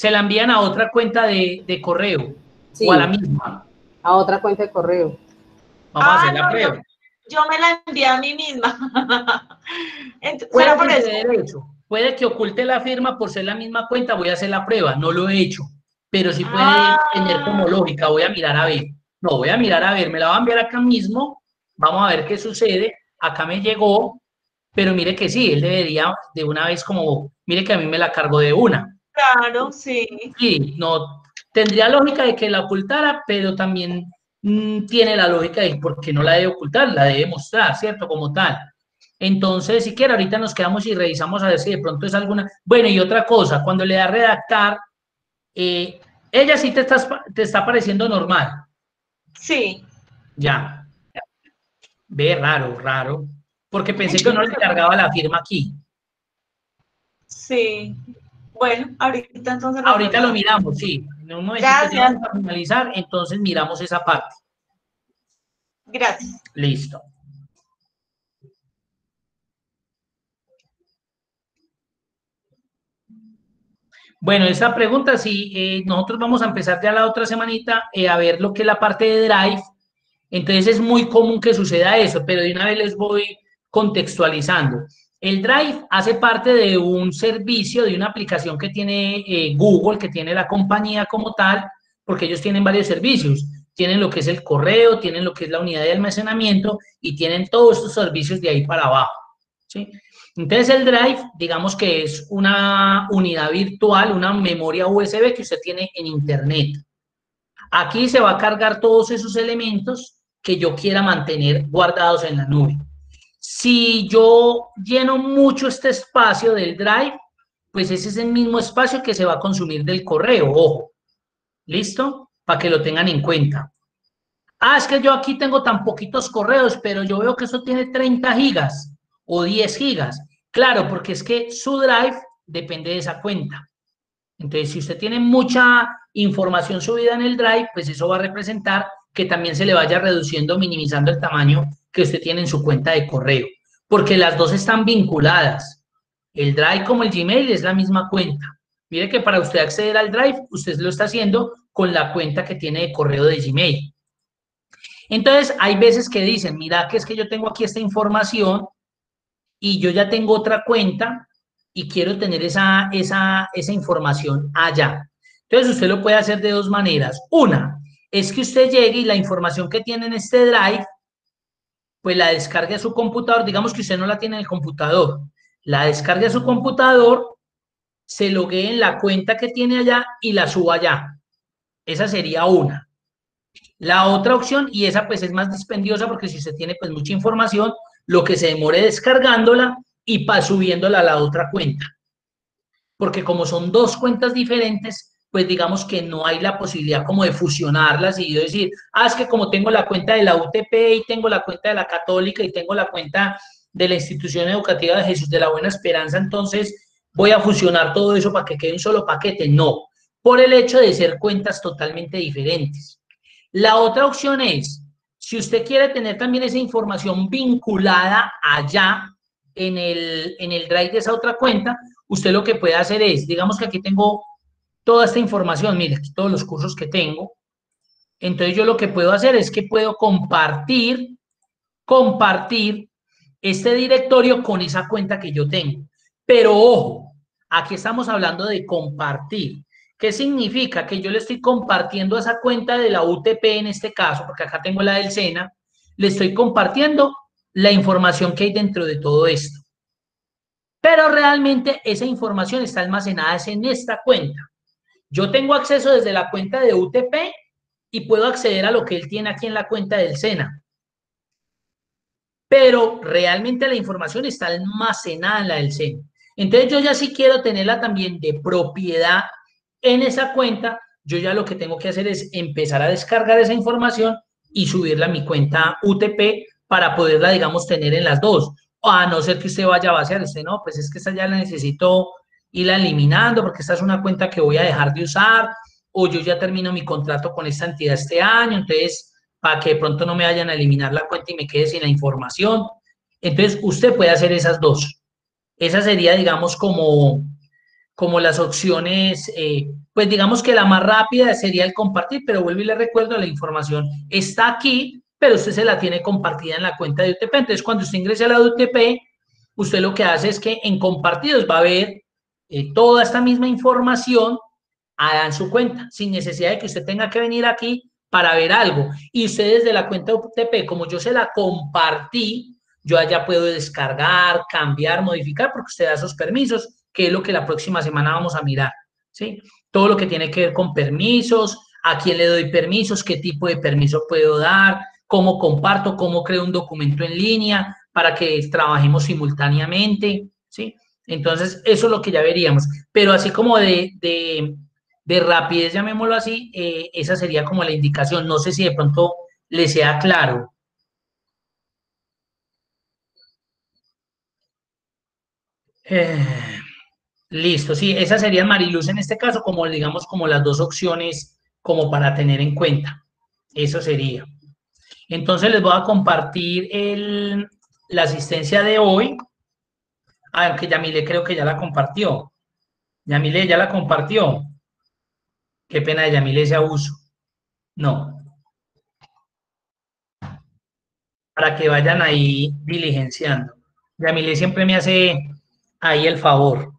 Se la envían a otra cuenta de, de correo Sí, o a la misma. a otra cuenta de correo. Vamos a Ah, hacer la no, prueba. Yo me la envié a mí misma. Entonces, Puede. Puede que oculte la firma por ser la misma cuenta, voy a hacer la prueba, no lo he hecho, pero sí puede Ah. tener como lógica, voy a mirar a ver. No, voy a mirar a ver, me la va a enviar acá mismo, vamos a ver qué sucede. Acá me llegó, pero mire que sí, él debería de una vez como, mire que a mí me la cargó de una. Claro, sí. Sí, no, tendría lógica de que la ocultara, pero también mm, tiene la lógica de por qué no la debe ocultar, la debe mostrar, ¿cierto? Como tal. Entonces, si quiere, ahorita nos quedamos y revisamos a ver si de pronto es alguna. Bueno, y otra cosa, cuando le da redactar, eh, ella sí te, estás, te está pareciendo normal. Sí. Ya. Ve, raro, raro. Porque pensé que no le cargaba la firma aquí. Sí. Bueno, ahorita entonces. Ahorita lo miramos, sí. En un momentito Gracias. ya vamos a finalizar, entonces miramos esa parte. Gracias. Listo. Bueno, esa pregunta sí, eh, nosotros vamos a empezar ya la otra semanita eh, a ver lo que es la parte de Drive. Entonces es muy común que suceda eso, pero de una vez les voy contextualizando. El Drive hace parte de un servicio, de una aplicación que tiene eh, Google, que tiene la compañía como tal, porque ellos tienen varios servicios. Tienen lo que es el correo, tienen lo que es la unidad de almacenamiento y tienen todos estos servicios de ahí para abajo. Entonces el Drive, digamos que es una unidad virtual, una memoria USB que usted tiene en Internet. Aquí se va a cargar todos esos elementos que yo quiera mantener guardados en la nube. Si yo lleno mucho este espacio del Drive, pues ese es el mismo espacio que se va a consumir del correo, ojo. ¿Listo? Para que lo tengan en cuenta. Ah, es que yo aquí tengo tan poquitos correos, pero yo veo que eso tiene 30 gigas o 10 gigas. Claro, porque es que su drive depende de esa cuenta. Entonces, si usted tiene mucha información subida en el drive, pues eso va a representar que también se le vaya reduciendo, minimizando el tamaño que usted tiene en su cuenta de correo, porque las dos están vinculadas. El drive como el Gmail es la misma cuenta. Mire que para usted acceder al drive, usted lo está haciendo con la cuenta que tiene de correo de Gmail. Entonces, hay veces que dicen, mira que es que yo tengo aquí esta información y yo ya tengo otra cuenta y quiero tener esa, esa, esa información allá. Entonces, usted lo puede hacer de dos maneras. Una, es que usted llegue y la información que tiene en este drive, pues la descargue a su computador. Digamos que usted no la tiene en el computador. La descargue a su computador, se logue en la cuenta que tiene allá y la suba allá. Esa sería una. La otra opción, y esa pues es más dispendiosa porque si usted tiene pues mucha información, lo que se demore descargándola y pa subiéndola a la otra cuenta. Porque como son dos cuentas diferentes, pues digamos que no hay la posibilidad como de fusionarlas y yo decir, ah, es que como tengo la cuenta de la UTP y tengo la cuenta de la Católica y tengo la cuenta de la institución educativa de Jesús de la Buena Esperanza, entonces voy a fusionar todo eso para que quede un solo paquete. No, por el hecho de ser cuentas totalmente diferentes. La otra opción es, si usted quiere tener también esa información vinculada allá en el, en el drive de esa otra cuenta, usted lo que puede hacer es, digamos que aquí tengo toda esta información, mire, aquí todos los cursos que tengo. Entonces yo lo que puedo hacer es que puedo compartir, compartir este directorio con esa cuenta que yo tengo. Pero ojo, aquí estamos hablando de compartir. ¿Qué significa? Que yo le estoy compartiendo esa cuenta de la UTP en este caso, porque acá tengo la del SENA, le estoy compartiendo la información que hay dentro de todo esto. Pero realmente esa información está almacenada en esta cuenta. Yo tengo acceso desde la cuenta de UTP y puedo acceder a lo que él tiene aquí en la cuenta del SENA. Pero realmente la información está almacenada en la del SENA. Entonces yo ya sí quiero tenerla también de propiedad en esa cuenta, yo ya lo que tengo que hacer es empezar a descargar esa información y subirla a mi cuenta UTP para poderla, digamos, tener en las dos. A no ser que usted vaya a vaciar, usted no, pues es que esta ya la necesito irla eliminando porque esta es una cuenta que voy a dejar de usar o yo ya termino mi contrato con esta entidad este año, entonces para que de pronto no me vayan a eliminar la cuenta y me quede sin la información. Entonces usted puede hacer esas dos. Esa sería, digamos, como como las opciones, eh, pues digamos que la más rápida sería el compartir, pero vuelvo y le recuerdo, la información está aquí, pero usted se la tiene compartida en la cuenta de UTP. Entonces, cuando usted ingrese a la UTP, usted lo que hace es que en compartidos va a ver eh, toda esta misma información en su cuenta, sin necesidad de que usted tenga que venir aquí para ver algo. Y usted desde la cuenta UTP, como yo se la compartí, yo allá puedo descargar, cambiar, modificar, porque usted da esos permisos que es lo que la próxima semana vamos a mirar, ¿sí? Todo lo que tiene que ver con permisos, a quién le doy permisos, qué tipo de permiso puedo dar, cómo comparto, cómo creo un documento en línea para que trabajemos simultáneamente, ¿sí? Entonces, eso es lo que ya veríamos. Pero así como de, de, de rapidez, llamémoslo así, eh, esa sería como la indicación. No sé si de pronto le sea claro. Eh, Listo, sí, esas serían Mariluz en este caso, como digamos, como las dos opciones como para tener en cuenta. Eso sería. Entonces les voy a compartir el, la asistencia de hoy. Aunque ah, Yamile creo que ya la compartió. Yamile ya la compartió. Qué pena de Yamile ese abuso. No. Para que vayan ahí diligenciando. Yamile siempre me hace ahí el favor.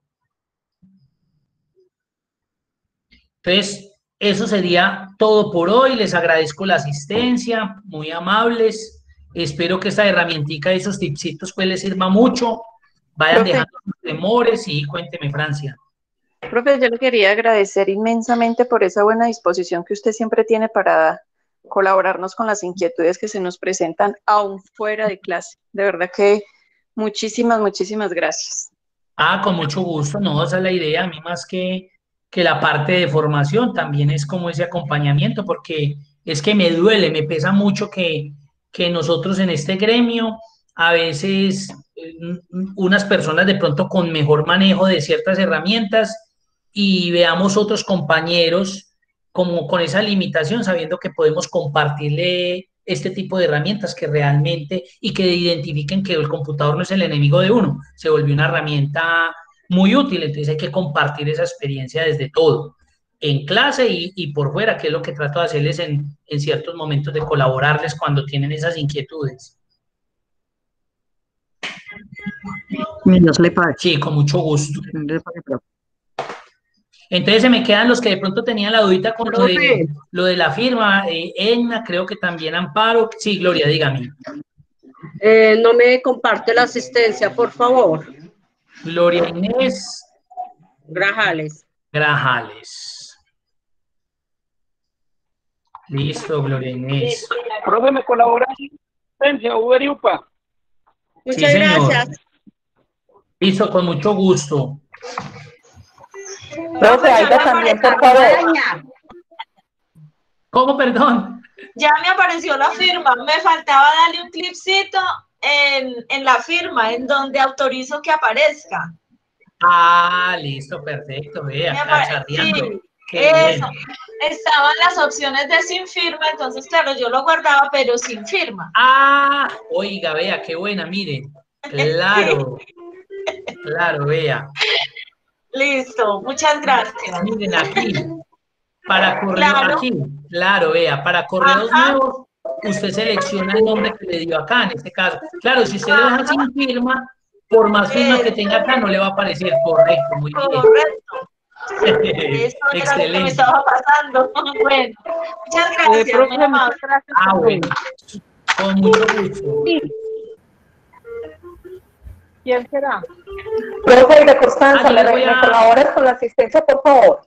Entonces, eso sería todo por hoy. Les agradezco la asistencia, muy amables. Espero que esta herramientica, esos tipsitos, pues les sirva mucho. Vayan Profe. dejando sus temores y cuénteme, Francia. Profe, yo le quería agradecer inmensamente por esa buena disposición que usted siempre tiene para colaborarnos con las inquietudes que se nos presentan aún fuera de clase. De verdad que muchísimas, muchísimas gracias. Ah, con mucho gusto, no, esa es la idea, a mí más que, que la parte de formación, también es como ese acompañamiento, porque es que me duele, me pesa mucho que, que nosotros en este gremio, a veces eh, unas personas de pronto con mejor manejo de ciertas herramientas y veamos otros compañeros como con esa limitación, sabiendo que podemos compartirle este tipo de herramientas que realmente y que identifiquen que el computador no es el enemigo de uno, se volvió una herramienta muy útil, entonces hay que compartir esa experiencia desde todo, en clase y, y por fuera, que es lo que trato de hacerles en, en ciertos momentos de colaborarles cuando tienen esas inquietudes. Dios le pague. Sí, con mucho gusto. Entonces se me quedan los que de pronto tenían la dudita con lo de, Profe. lo de la firma, eh, Edna, creo que también Amparo. Sí, Gloria, dígame. Eh, no me comparte la asistencia, por favor. Gloria Inés Grajales. Grajales. Listo, Gloria Inés. Profe, ¿me colabora asistencia, Uber y UPA? Muchas Sí, señor. Listo, con mucho gusto. Profe, Aida también, por favor. ¿Cómo, perdón? Ya me apareció la firma, me faltaba darle un clipcito en, en la firma, en donde autorizo que aparezca. Ah, listo, perfecto, vea, cacharreando. Eso. Estaban las opciones de sin firma, entonces, claro, yo lo guardaba, pero sin firma. Ah, oiga, vea, qué buena, miren. Claro, claro, vea. Listo, muchas gracias. Miren aquí, para correos, Claro. aquí, claro, vea, para correos Ajá. nuevos, usted selecciona el nombre que le dio acá, en este caso. Claro, si usted lo deja sin firma, por más firma que tenga acá, no le va a aparecer. Correcto, muy bien. Correcto. Eso era lo que me Excelente. estaba pasando. Bueno, muchas gracias. Ah, bueno, con mucho gusto. todo. ¿Quién será? Profe, de Constanza, Ah, ¿me, le voy me a- colaboras con la asistencia, por favor?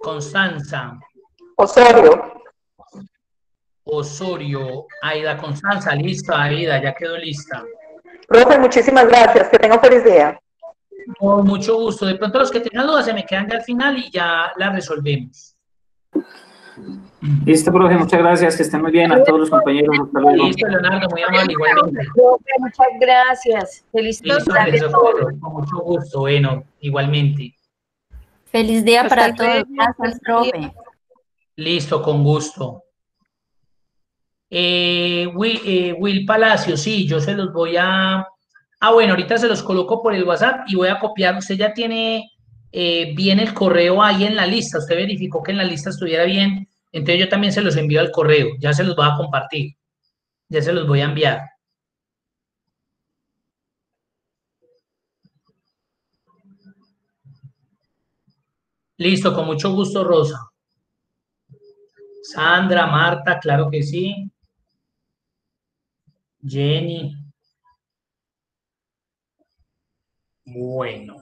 Constanza, Osorio. Osorio, Aida Constanza, lista, Aida, ya quedó lista. Profe, muchísimas gracias. Que tenga un feliz día. Con mucho gusto. De pronto los que tengan dudas se me quedan ya al final y ya la resolvemos. Listo, profe, muchas gracias, que estén muy bien a todos los compañeros. Hasta luego. Listo, Leonardo, muy amable, igualmente. Muchas gracias. Feliz Listo, tarde a todos. con mucho gusto, bueno, igualmente. Feliz día Hasta para todos. Gracias, profe. Listo, con gusto. Eh, Will, eh, Will Palacio, sí, yo se los voy a... Ah, bueno, ahorita se los coloco por el WhatsApp y voy a copiar. Usted ya tiene eh, bien el correo ahí en la lista. Usted verificó que en la lista estuviera bien. Entonces yo también se los envío al correo. Ya se los voy a compartir. Ya se los voy a enviar. Listo, con mucho gusto, Rosa. Sandra, Marta, claro que sí. Jenny. Bueno.